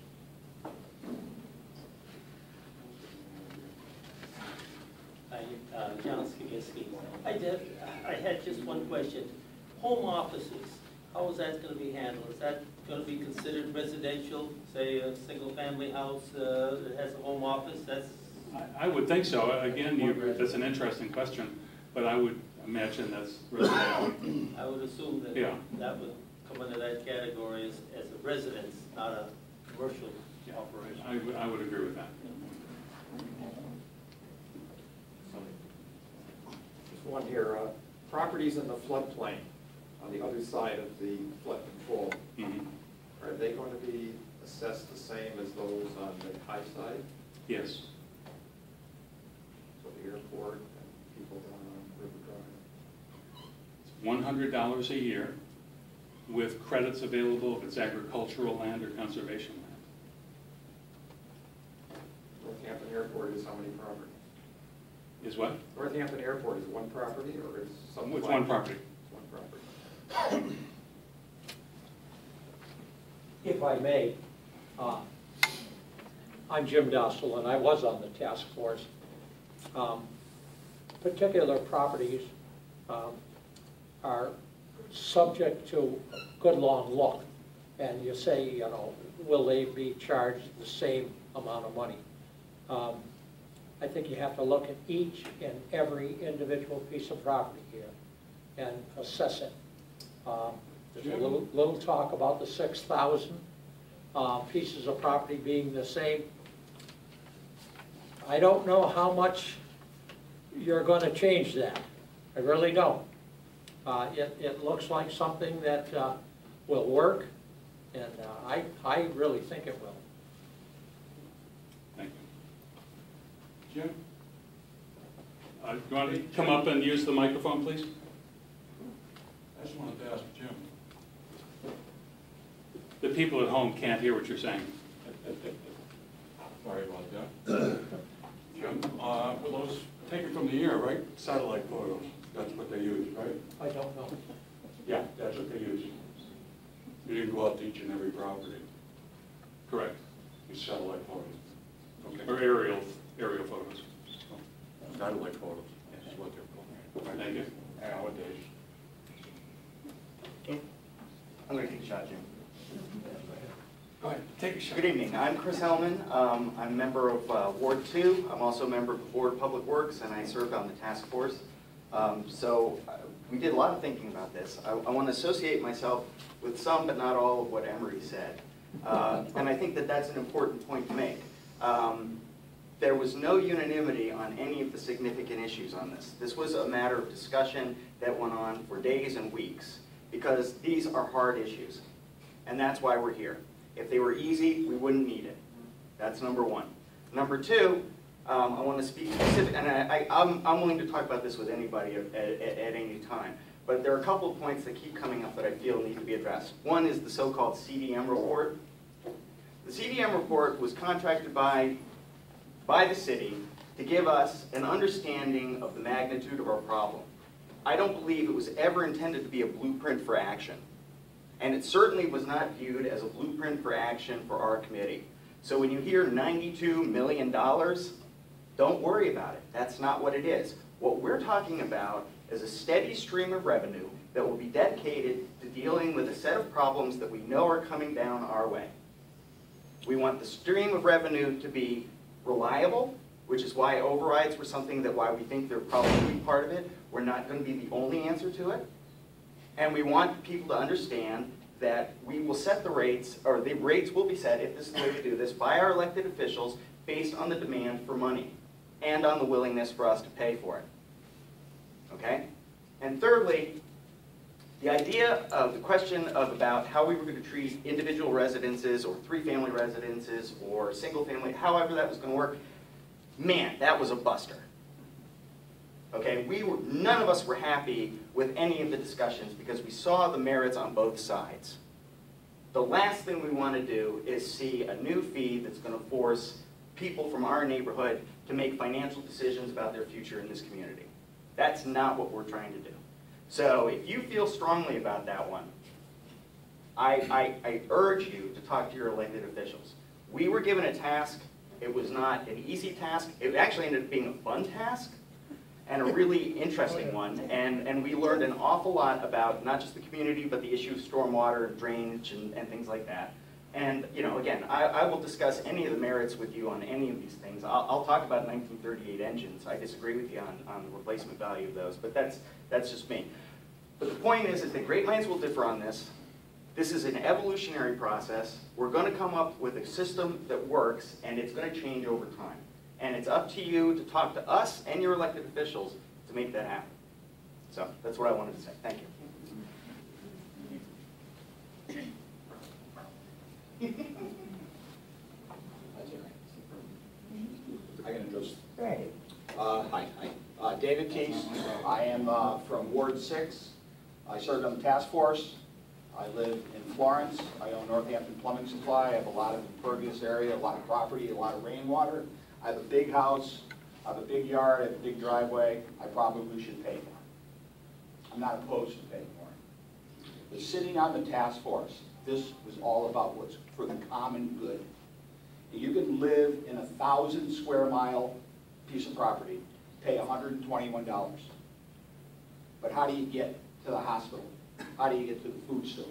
Hi, uh, John Skibiski. I did, I had just one question. Home offices, how is that gonna be handled? Is that gonna be considered residential, say a single-family house uh, that has a home office? That's, I would think so. Again, you, that's an interesting question, but I would imagine that's residential. I would assume that Yeah. that would come under that category as, as a residence, not a commercial operation. I would, I would agree with that. Just one here, uh, properties in the floodplain on the other side of the flood control, Mhm. are they going to be assessed the same as those on the high side? Yes. So the airport and people down on River Drive. It's One hundred dollars a year with credits available if it's agricultural land or conservation land. Northampton Airport is how many properties? Is what? Northampton Airport is one property or is some? It's one property. It's one property. If I may, uh, I'm Jim Dussel, and I was on the task force. Um, Particular properties um, are subject to a good long look. And you say, you know, will they be charged the same amount of money? Um, I think you have to look at each and every individual piece of property here and assess it. Um, There's a little, little talk about the six thousand uh, pieces of property being the same. I don't know how much you're gonna change that. I really don't. Uh, It, it looks like something that uh, will work, and uh, I, I really think it will. Thank you. Jim? Uh, You want to come up and use the microphone, please? I just wanted to ask Jim, The people at home can't hear what you're saying. sorry about that. Jim, uh, with those taken from the air, right? Satellite photos, that's what they use, right? I don't know. Yeah, that's what they use. You didn't go out to each and every property, Correct. you satellite photos. Okay. Or aerial, aerial photos. Satellite photos, That's what they're called. Thank you. Nowadays. I'm going to take a shot, Jim. Go ahead, take a shot. Good evening, I'm Chris Hellman. Um, I'm a member of uh, Ward 2. I'm also a member of the Board of Public Works, and I served on the task force. Um, So uh, we did a lot of thinking about this. I want to associate myself with some, but not all, of what Emery said. Uh, And I think that that's an important point to make. Um, There was no unanimity on any of the significant issues on this. This was a matter of discussion that went on for days and weeks, because these are hard issues. And that's why we're here. If they were easy, we wouldn't need it. That's number one. Number two, um, I want to speak specific, and I, I'm willing to talk about this with anybody at, at, at any time, but there are a couple of points that keep coming up that I feel need to be addressed. One is the so-called CDM report. The CDM report was contracted by, by the city to give us an understanding of the magnitude of our problem. I don't believe it was ever intended to be a blueprint for action. And it certainly was not viewed as a blueprint for action for our committee. So when you hear $92 million, don't worry about it. That's not what it is. What we're talking about is a steady stream of revenue that will be dedicated to dealing with a set of problems that we know are coming down our way. We want the stream of revenue to be reliable, which is why overrides were something that why we think they're probably part of it. We're not going to be the only answer to it. And we want people to understand that we will set the rates, or the rates will be set, if this is the way we do this, by our elected officials based on the demand for money and on the willingness for us to pay for it. Okay? And thirdly, the idea of the question of about how we were going to treat individual residences or three-family residences or single-family, however that was going to work, man, that was a buster. Okay, we were, none of us were happy with any of the discussions because we saw the merits on both sides. The last thing we want to do is see a new fee that's going to force people from our neighborhood to make financial decisions about their future in this community. That's not what we're trying to do. So if you feel strongly about that one, I, I, I urge you to talk to your elected officials. We were given a task. It was not an easy task. It actually ended up being a fun task and a really interesting one. And, and we learned an awful lot about not just the community, but the issue of stormwater drainage and, and things like that. And, you know, again, I, I will discuss any of the merits with you on any of these things. I'll, I'll talk about 1938 engines. I disagree with you on, on the replacement value of those, but that's, that's just me. But the point is, is that Great Minds will differ on this. This is an evolutionary process. We're going to come up with a system that works, and it's going to change over time. And it's up to you to talk to us and your elected officials to make that happen. So that's what I wanted to say. Thank you. I can address. Uh, Hi, hi. Uh, David Keys. I am uh, from Ward 6. I served on the task force. I live in Florence. I own Northampton Plumbing Supply. I have a lot of impervious area, a lot of property, a lot of rainwater. I have a big house. I have a big yard. I have a big driveway. I probably should pay more. I'm not opposed to paying more. But sitting on the task force, this was all about what's for the common good. You can live in a thousand square mile piece of property, pay hundred and twenty-one dollars. But how do you get to the hospital? How do you get to the food store?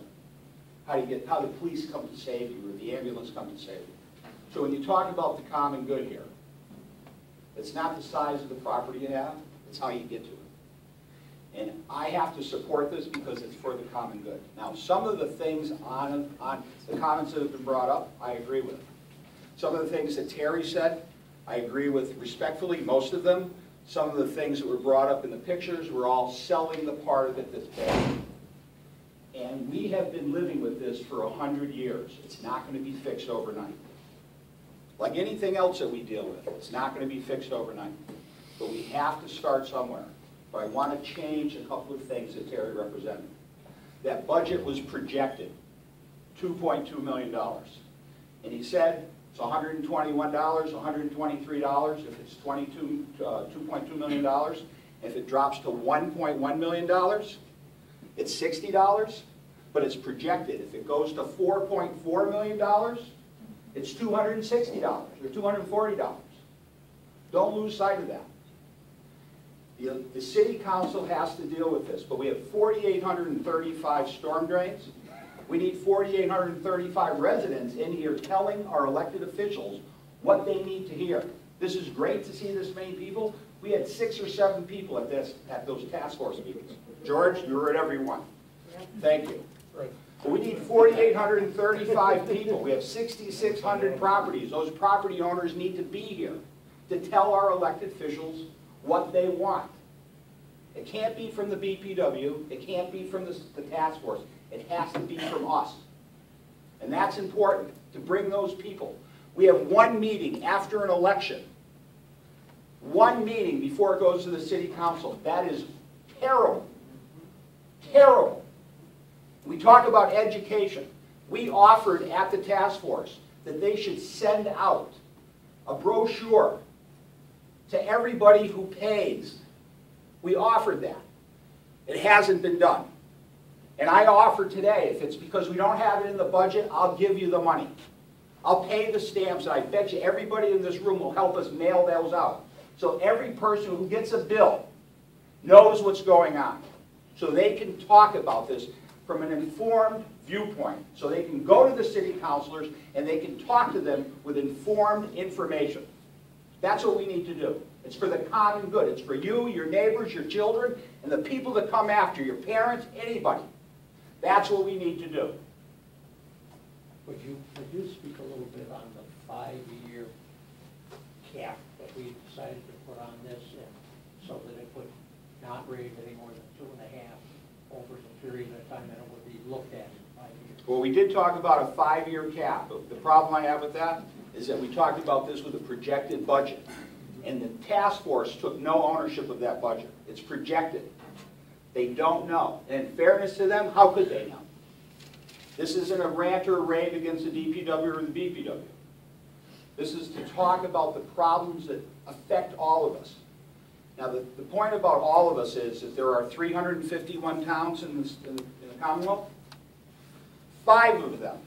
How do you get, how the police come to save you, or the ambulance come to save you? So when you talk about the common good here, it's not the size of the property you have, it's how you get to it. And I have to support this because it's for the common good. Now, some of the things on, on the comments that have been brought up, I agree with. Some of the things that Terry said, I agree with respectfully, most of them. Some of the things that were brought up in the pictures, we're all selling the part of it that's bad. And we have been living with this for a hundred years. It's not gonna be fixed overnight. Like anything else that we deal with, it's not gonna be fixed overnight. But we have to start somewhere. But I wanna change a couple of things that Terry represented. That budget was projected, two point two million dollars. And he said, it's hundred and twenty-one dollars, hundred and twenty-three dollars, if it's twenty-two, uh, two point two million dollars. If it drops to one point one million dollars, it's sixty dollars, but it's projected. If it goes to four point four million dollars, it's two hundred and sixty dollars, or two hundred and forty dollars. Don't lose sight of that. The, the city council has to deal with this, but we have forty-eight hundred and thirty-five storm drains. We need forty-eight hundred and thirty-five residents in here telling our elected officials what they need to hear. This is great to see this many people. We had six or seven people at this, at those task force meetings. George, you were at every one. Thank you. But we need forty-eight hundred and thirty-five people. We have sixty-six hundred properties. Those property owners need to be here to tell our elected officials what they want. It can't be from the BPW, it can't be from the, the task force, it has to be from us. And that's important, to bring those people. We have one meeting after an election. One meeting before it goes to the city council. That is terrible. Terrible. We talk about education. We offered at the task force that they should send out a brochure to everybody who pays. We offered that. It hasn't been done. And I offer today, if it's because we don't have it in the budget, I'll give you the money. I'll pay the stamps, and I bet you everybody in this room will help us mail those out. So every person who gets a bill knows what's going on. So they can talk about this from an informed viewpoint. So they can go to the city councilors and they can talk to them with informed information. That's what we need to do. It's for the common good. It's for you, your neighbors, your children, and the people that come after, your parents, anybody. That's what we need to do. Would you, would you speak a little bit on the five-year cap that we decided to put on this and so that it would not raise any more than two and a half over the period of time that it would be looked at in five years? Well, we did talk about a five-year cap. The problem I have with that is that we talked about this with a projected budget. And the task force took no ownership of that budget. It's projected. They don't know. And in fairness to them, how could they know? This isn't a rant or a rave against the DPW or the BPW. This is to talk about the problems that affect all of us. Now, the, the point about all of us is that there are 351 towns in, this, in in the Commonwealth. Five of them,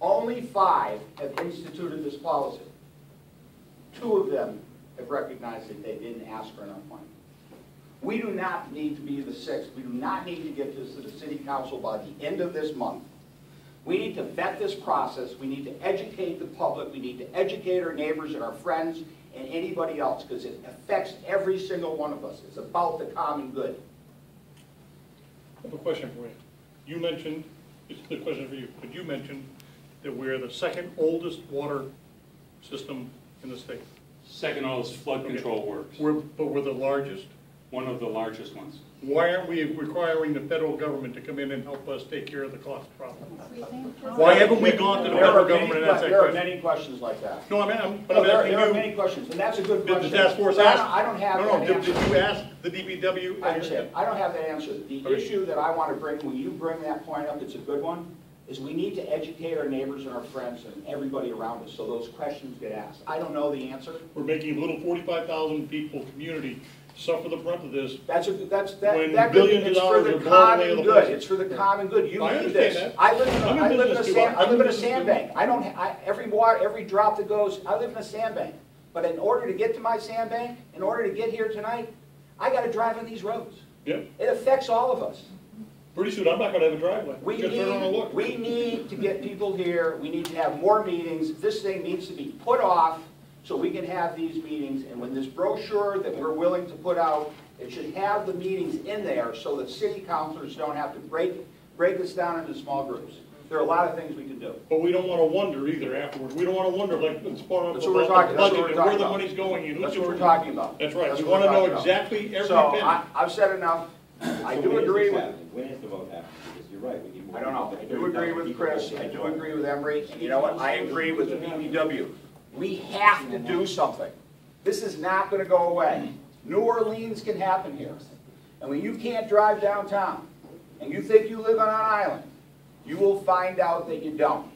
only five have instituted this policy. Two of them have recognized that they didn't ask for enough money. We do not need to be the sixth. We do not need to get this to the city council by the end of this month. We need to vet this process. We need to educate the public. We need to educate our neighbors and our friends and anybody else because it affects every single one of us. It's about the common good. I have a question for you. You mentioned, it's a question for you, but you mentioned that we're the second oldest water system in the state. Second oldest flood Okay. control works. We're, but we're the largest. One of the largest ones. Why aren't we requiring the federal government to come in and help us take care of the cost problem? Why haven't we gone to the There are federal many government and que- asked that There are question? many questions like that. No, I mean, I'm, but No, I'm there, asking there are you. many questions, and that's a good Did question. the task force But I ask? don't- I don't have No, that no, did, answer. did you ask the DPW? I understand. I don't have that answer. The Okay. issue that I want to bring, when you bring that point up, it's a good one, is we need to educate our neighbors and our friends and everybody around us, so those questions get asked. I don't know the answer. We're making a little forty-five thousand people community suffer the brunt of this. That's a, that's, that, When that, billions of it's for dollars the are blown away common the good. It's for the common good. You I need understand this. that. I live in, a- I'm in I live in a business too. sand, I I'm live in in a business too. sandbank. I don't, ha- I, every water, every drop that goes, I live in a sandbank. But in order to get to my sandbank, in order to get here tonight, I gotta drive on these roads. Yep. It affects all of us. Pretty soon, I'm not gonna have a driveway. We Just turn around and need, look. we need to get people here, we need to have more meetings, this thing needs to be put off so we can have these meetings, and when this brochure that we're willing to put out, it should have the meetings in there so that city councilors don't have to break, break this down into small groups. There are a lot of things we can do. But we don't wanna wonder either afterwards. We don't wanna wonder like it's part of That's what we're talking- the that's what budget we're and where talking the about. money's going and who's. That's what we're talking about. That's right. That's We what we're wanna know talking about. exactly every So, penny. I, I've said enough. I So do when is agree this with, happening? When is the vote happening? Because you're right, we need more. I don't know, I do agree with Chris, I do agree with Emery, and you know what, I agree with the BPW. We have to do something. This is not gonna go away. New Orleans can happen here. And when you can't drive downtown, and you think you live on an island, you will find out that you don't.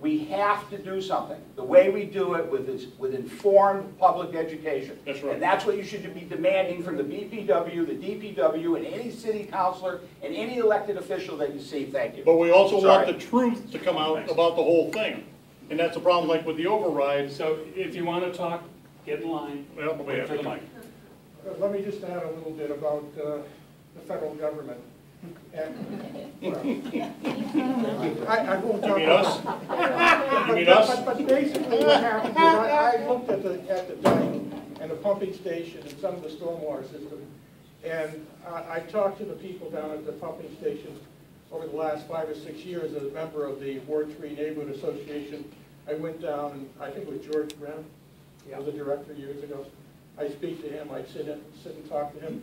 We have to do something. The way we do it with is, with informed public education. That's right. And that's what you should be demanding from the BPW, the DPW, and any city councilor, and any elected official that you see. Thank you. But we also want the truth to come out about the whole thing. And that's a problem like with the override. So if you want to talk, get in line, Well, we wait have for the mic. Uh, Let me just add a little bit about uh, the federal government. And, well, I, I won't talk You talk mean about. us? You mean But- us? But, but basically what happened is I, I looked at the, at the dike and the pumping station and some of the stormwater system. And I, I talked to the people down at the pumping station over the last five or six years as a member of the Ward Three Neighborhood Association. I went down, and I think it was George Graham, was a director years ago. I speak to him, I sit in, sit and talk to him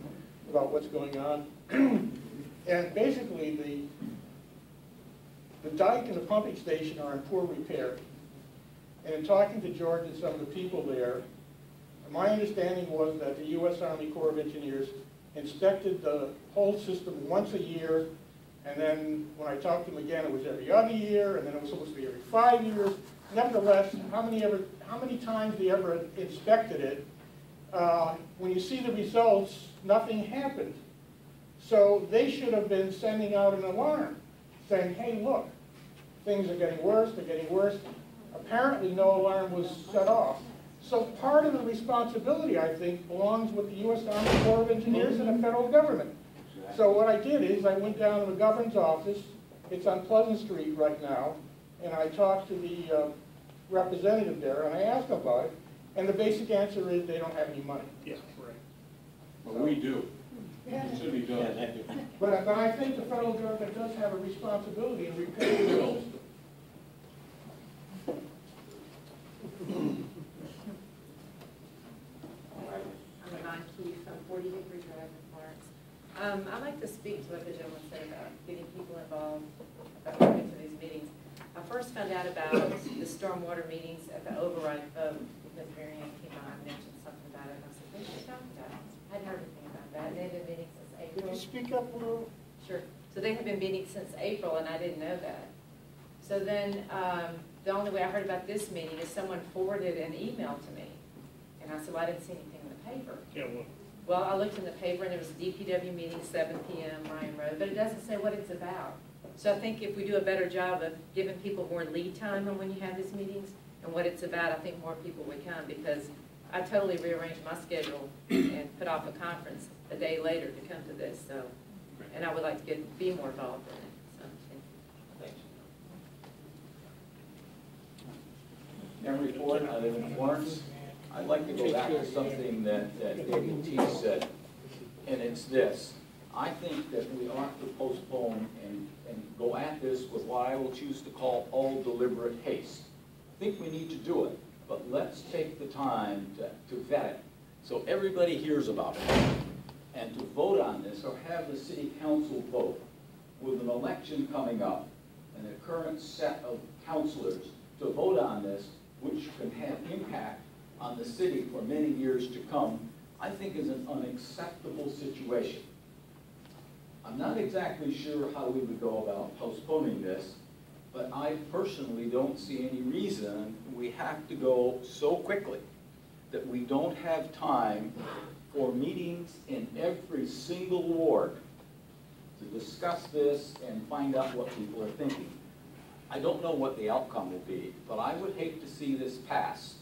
about what's going on. And basically, the, the dike and the pumping station are in poor repair. And in talking to George and some of the people there, my understanding was that the U.S. Army Corps of Engineers inspected the whole system once a year, and then when I talked to him again, it was every other year, and then it was supposed to be every five years. Nevertheless, how many ever, how many times they ever inspected it, uh, when you see the results, nothing happened. So they should have been sending out an alarm, saying, hey, look, things are getting worse, they're getting worse. Apparently, no alarm was set off. So part of the responsibility, I think, belongs with the U.S. Army Corps of Engineers and the federal government. So what I did is I went down to the governor's office, it's on Pleasant Street right now, and I talked to the uh, representative there, and I asked him about it, and the basic answer is they don't have any money. Yeah, right. But we do. The city does. But, but I think the federal government does have a responsibility in repairing the system. I'm Yvonne Keefe, I'm 40 Hickory Drive in Florence. Um, I'd like to speak to what the gentleman said about getting people involved, about coming to these meetings. I first found out about the stormwater meetings at the override vote because Marianne came on and mentioned something about it, and I said, what are you talking about? it. I hadn't heard anything about that, and they've been meeting since Could April. you speak up a little? Sure. So they have been meeting since April, and I didn't know that. So then, um, the only way I heard about this meeting is someone forwarded an email to me. And I said, well, I didn't see anything in the paper. Yeah, well, Well, I looked in the paper, and it was a DPW meeting, seven PM, Ryan Road, but it doesn't say what it's about. So I think if we do a better job of giving people more lead time on when you have these meetings and what it's about, I think more people would come, because I totally rearranged my schedule and put off a conference a day later to come to this, so, and I would like to get, be more involved in it, so, thank you. Emery Ford, I live in Florence. I'd like to go back to something that, that David T. said, and it's this. I think that we ought to postpone and, and go at this with what I will choose to call all deliberate haste. I think we need to do it, but let's take the time to, to vet it, so everybody hears about it. and to vote on this, or have the city council vote with an election coming up and a current set of councilors to vote on this, which can have impact on the city for many years to come, I think is an unacceptable situation. I'm not exactly sure how we would go about postponing this, but I personally don't see any reason we have to go so quickly that we don't have time for meetings in every single ward to discuss this and find out what people are thinking. I don't know what the outcome will be, but I would hate to see this pass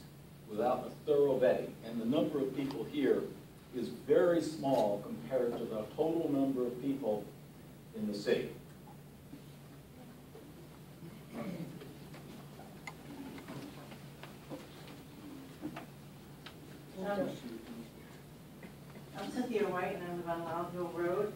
without a thorough vetting. And the number of people here is very small compared to the total number of people in the city. I'm Cynthia White, and I live on Loudville Road.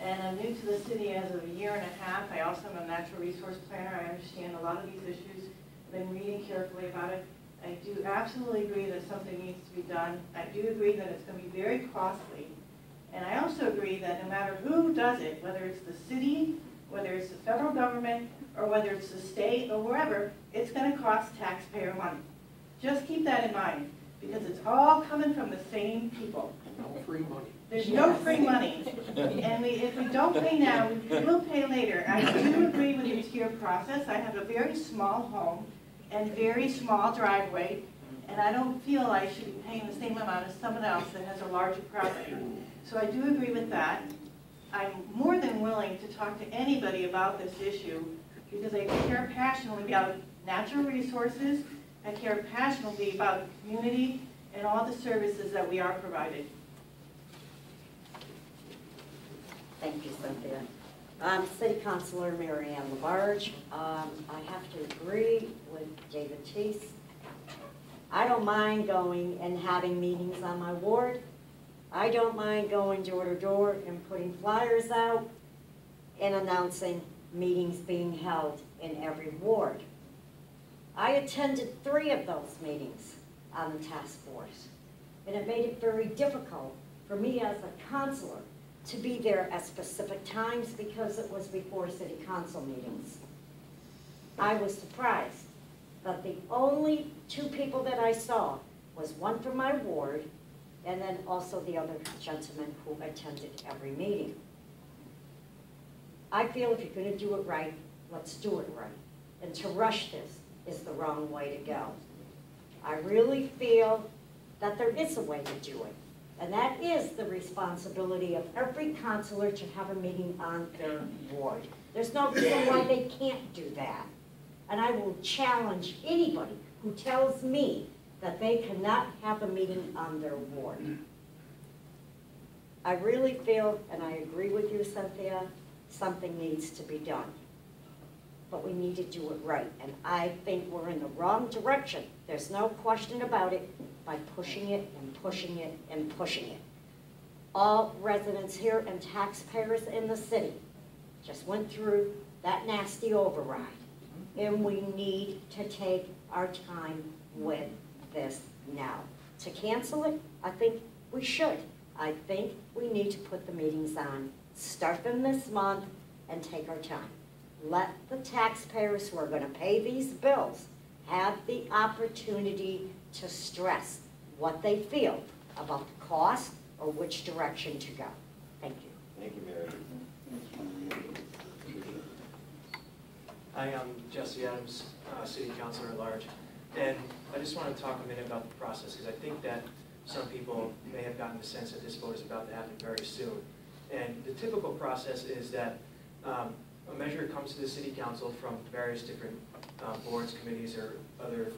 And I'm new to the city as of a year and a half. I also am a natural resource planner. I understand a lot of these issues. I've been reading carefully about it. I do absolutely agree that something needs to be done. I do agree that it's going to be very costly. And I also agree that no matter who does it, whether it's the city, whether it's the federal government, or whether it's the state or wherever, it's going to cost taxpayer money. Just keep that in mind, because it's all coming from the same people. No free money. There's no free money. And we, if we don't pay now, we will pay later. I do agree with the tier process. I have a very small home and very small driveway, and I don't feel I should be paying the same amount as someone else that has a larger property. So I do agree with that. I'm more than willing to talk to anybody about this issue because I care passionately about natural resources. I care passionately about the community and all the services that we are provided. Thank you, Cynthia. Um, City Councilor Mary Ann Labarge. Um, I have to agree with David Chase. I don't mind going and having meetings on my ward. I don't mind going door to door and putting flyers out and announcing meetings being held in every ward. I attended three of those meetings on the task force, and it made it very difficult for me as a counselor to be there at specific times because it was before city council meetings. I was surprised that the only two people that I saw was one from my ward and then also the other gentleman who attended every meeting. I feel if you're gonna do it right, let's do it right. And to rush this is the wrong way to go. I really feel that there is a way to do it. And that is the responsibility of every counselor to have a meeting on their ward. There's no reason why they can't do that. And I will challenge anybody who tells me that they cannot have a meeting on their ward. I really feel, and I agree with you, Cynthia, something needs to be done. But we need to do it right. And I think we're in the wrong direction. There's no question about it by pushing it and pushing it and pushing it. All residents here and taxpayers in the city just went through that nasty override. And we need to take our time with this now. To cancel it, I think we should. I think we need to put the meetings on, start them this month, and take our time. Let the taxpayers who are gonna pay these bills have the opportunity to stress what they feel about the cost or which direction to go. Thank you. Thank you, I'm Jesse Adams, uh, City Councilor at Large. And I just want to talk a minute about the process, because I think that some people may have gotten the sense that this vote is about to happen very soon. And the typical process is that um, a measure comes to the city council from various different uh, boards, committees, or other,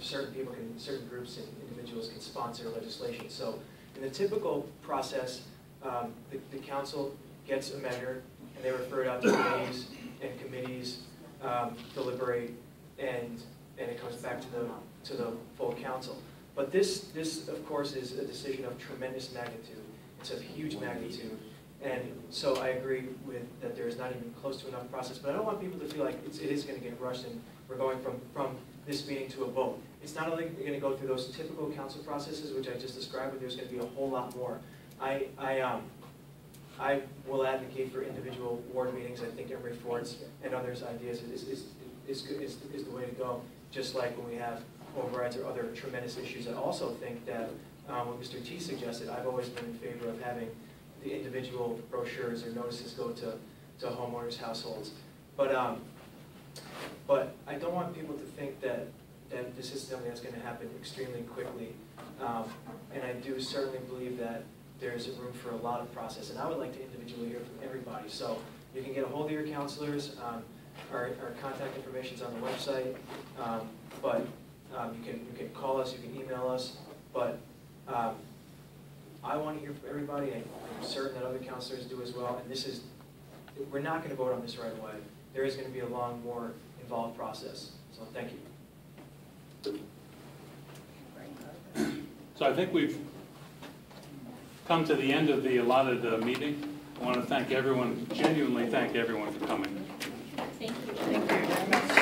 certain people can, certain groups and individuals can sponsor legislation. So in the typical process, um, the, the council gets a measure and they refer it out to committees and committees um, deliberate and, and it comes back to the, to the full council. But this, this, of course, is a decision of tremendous magnitude. It's of huge magnitude. And so I agree with that there is not even close to enough process, but I don't want people to feel like it's, it is going to get rushed and we're going from, from this meeting to a vote. It's not only going to go through those typical council processes, which I just described, but there's going to be a whole lot more. I, I, um, I will advocate for individual ward meetings. I think Emery Ford's and others' ideas is, is, is, is, is the way to go. Just like when we have overrides or other tremendous issues. I also think that, um, what Mr. T suggested, I've always been in favor of having the individual brochures or notices go to, to homeowners' households. But, um, but I don't want people to think that, that this is something that's gonna happen extremely quickly. Um, and I do certainly believe that there's room for a lot of process, and I would like to individually hear from everybody. So you can get a hold of your counselors, um, our, our contact is on the website, um, but, um, you can, you can call us, you can email us, but, um, I wanna hear from everybody, and I'm certain that other counselors do as well, and this is, we're not gonna vote on this right away. There is gonna be a long, more involved process, so thank you. So I think we've come to the end of the allotted uh, meeting. I want to thank everyone, genuinely thank everyone for coming. Thank you. Thank you.